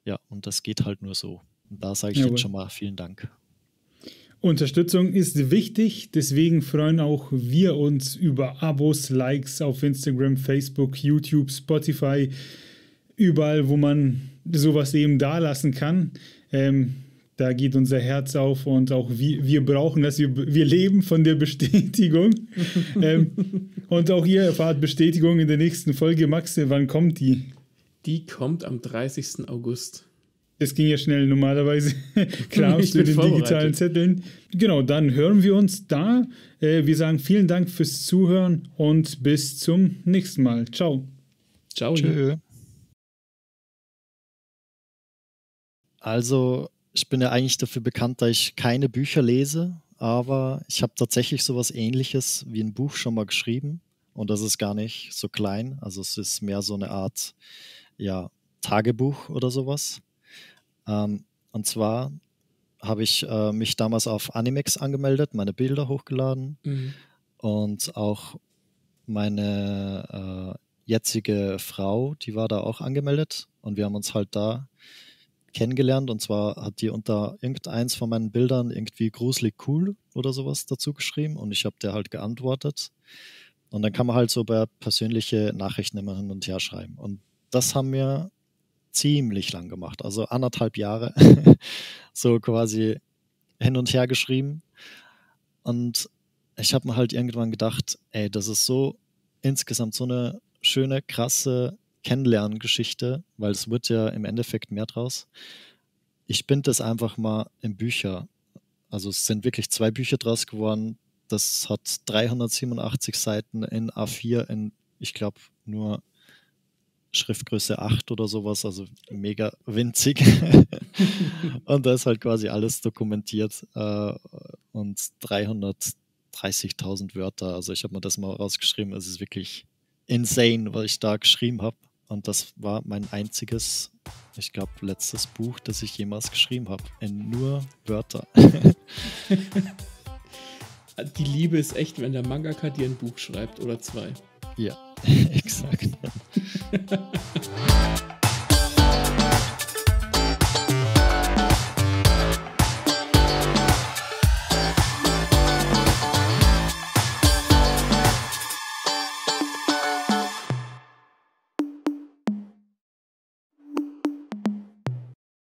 Ja, und das geht halt nur so. Und da sage ich Jawohl. jetzt schon mal vielen Dank. Unterstützung ist wichtig, deswegen freuen auch wir uns über Abos, Likes auf Instagram, Facebook, YouTube, Spotify, überall, wo man sowas eben da lassen kann. Ähm, da geht unser Herz auf und auch wir, wir brauchen das. Wir, wir leben von der Bestätigung. ähm, und auch ihr erfahrt Bestätigung in der nächsten Folge. Max, wann kommt die? Die kommt am 30. August. Es ging ja schnell normalerweise. Klar, aus den digitalen Zetteln. Genau, dann hören wir uns da. Äh, wir sagen vielen Dank fürs Zuhören und bis zum nächsten Mal. Ciao. Ciao. Tschö. Also, ich bin ja eigentlich dafür bekannt, dass ich keine Bücher lese, aber ich habe tatsächlich sowas ähnliches wie ein Buch schon mal geschrieben und das ist gar nicht so klein. Also es ist mehr so eine Art ja, Tagebuch oder sowas. Ähm, und zwar habe ich äh, mich damals auf Animex angemeldet, meine Bilder hochgeladen mhm. und auch meine äh, jetzige Frau, die war da auch angemeldet und wir haben uns halt da kennengelernt und zwar hat die unter irgendeins von meinen Bildern irgendwie gruselig cool oder sowas dazu geschrieben und ich habe der halt geantwortet und dann kann man halt so bei persönliche Nachrichten immer hin und her schreiben und das haben wir ziemlich lang gemacht, also anderthalb Jahre so quasi hin und her geschrieben und ich habe mir halt irgendwann gedacht, ey, das ist so insgesamt so eine schöne, krasse Kennenlerngeschichte, weil es wird ja im Endeffekt mehr draus. Ich binde das einfach mal in Bücher. Also es sind wirklich zwei Bücher draus geworden. Das hat 387 Seiten in A4 in, ich glaube, nur Schriftgröße 8 oder sowas, also mega winzig. und da ist halt quasi alles dokumentiert äh, und 330.000 Wörter. Also ich habe mir das mal rausgeschrieben. Es ist wirklich insane, was ich da geschrieben habe. Und das war mein einziges, ich glaube, letztes Buch, das ich jemals geschrieben habe. In nur Wörter. Die Liebe ist echt, wenn der Mangaka dir ein Buch schreibt oder zwei. Ja, exakt.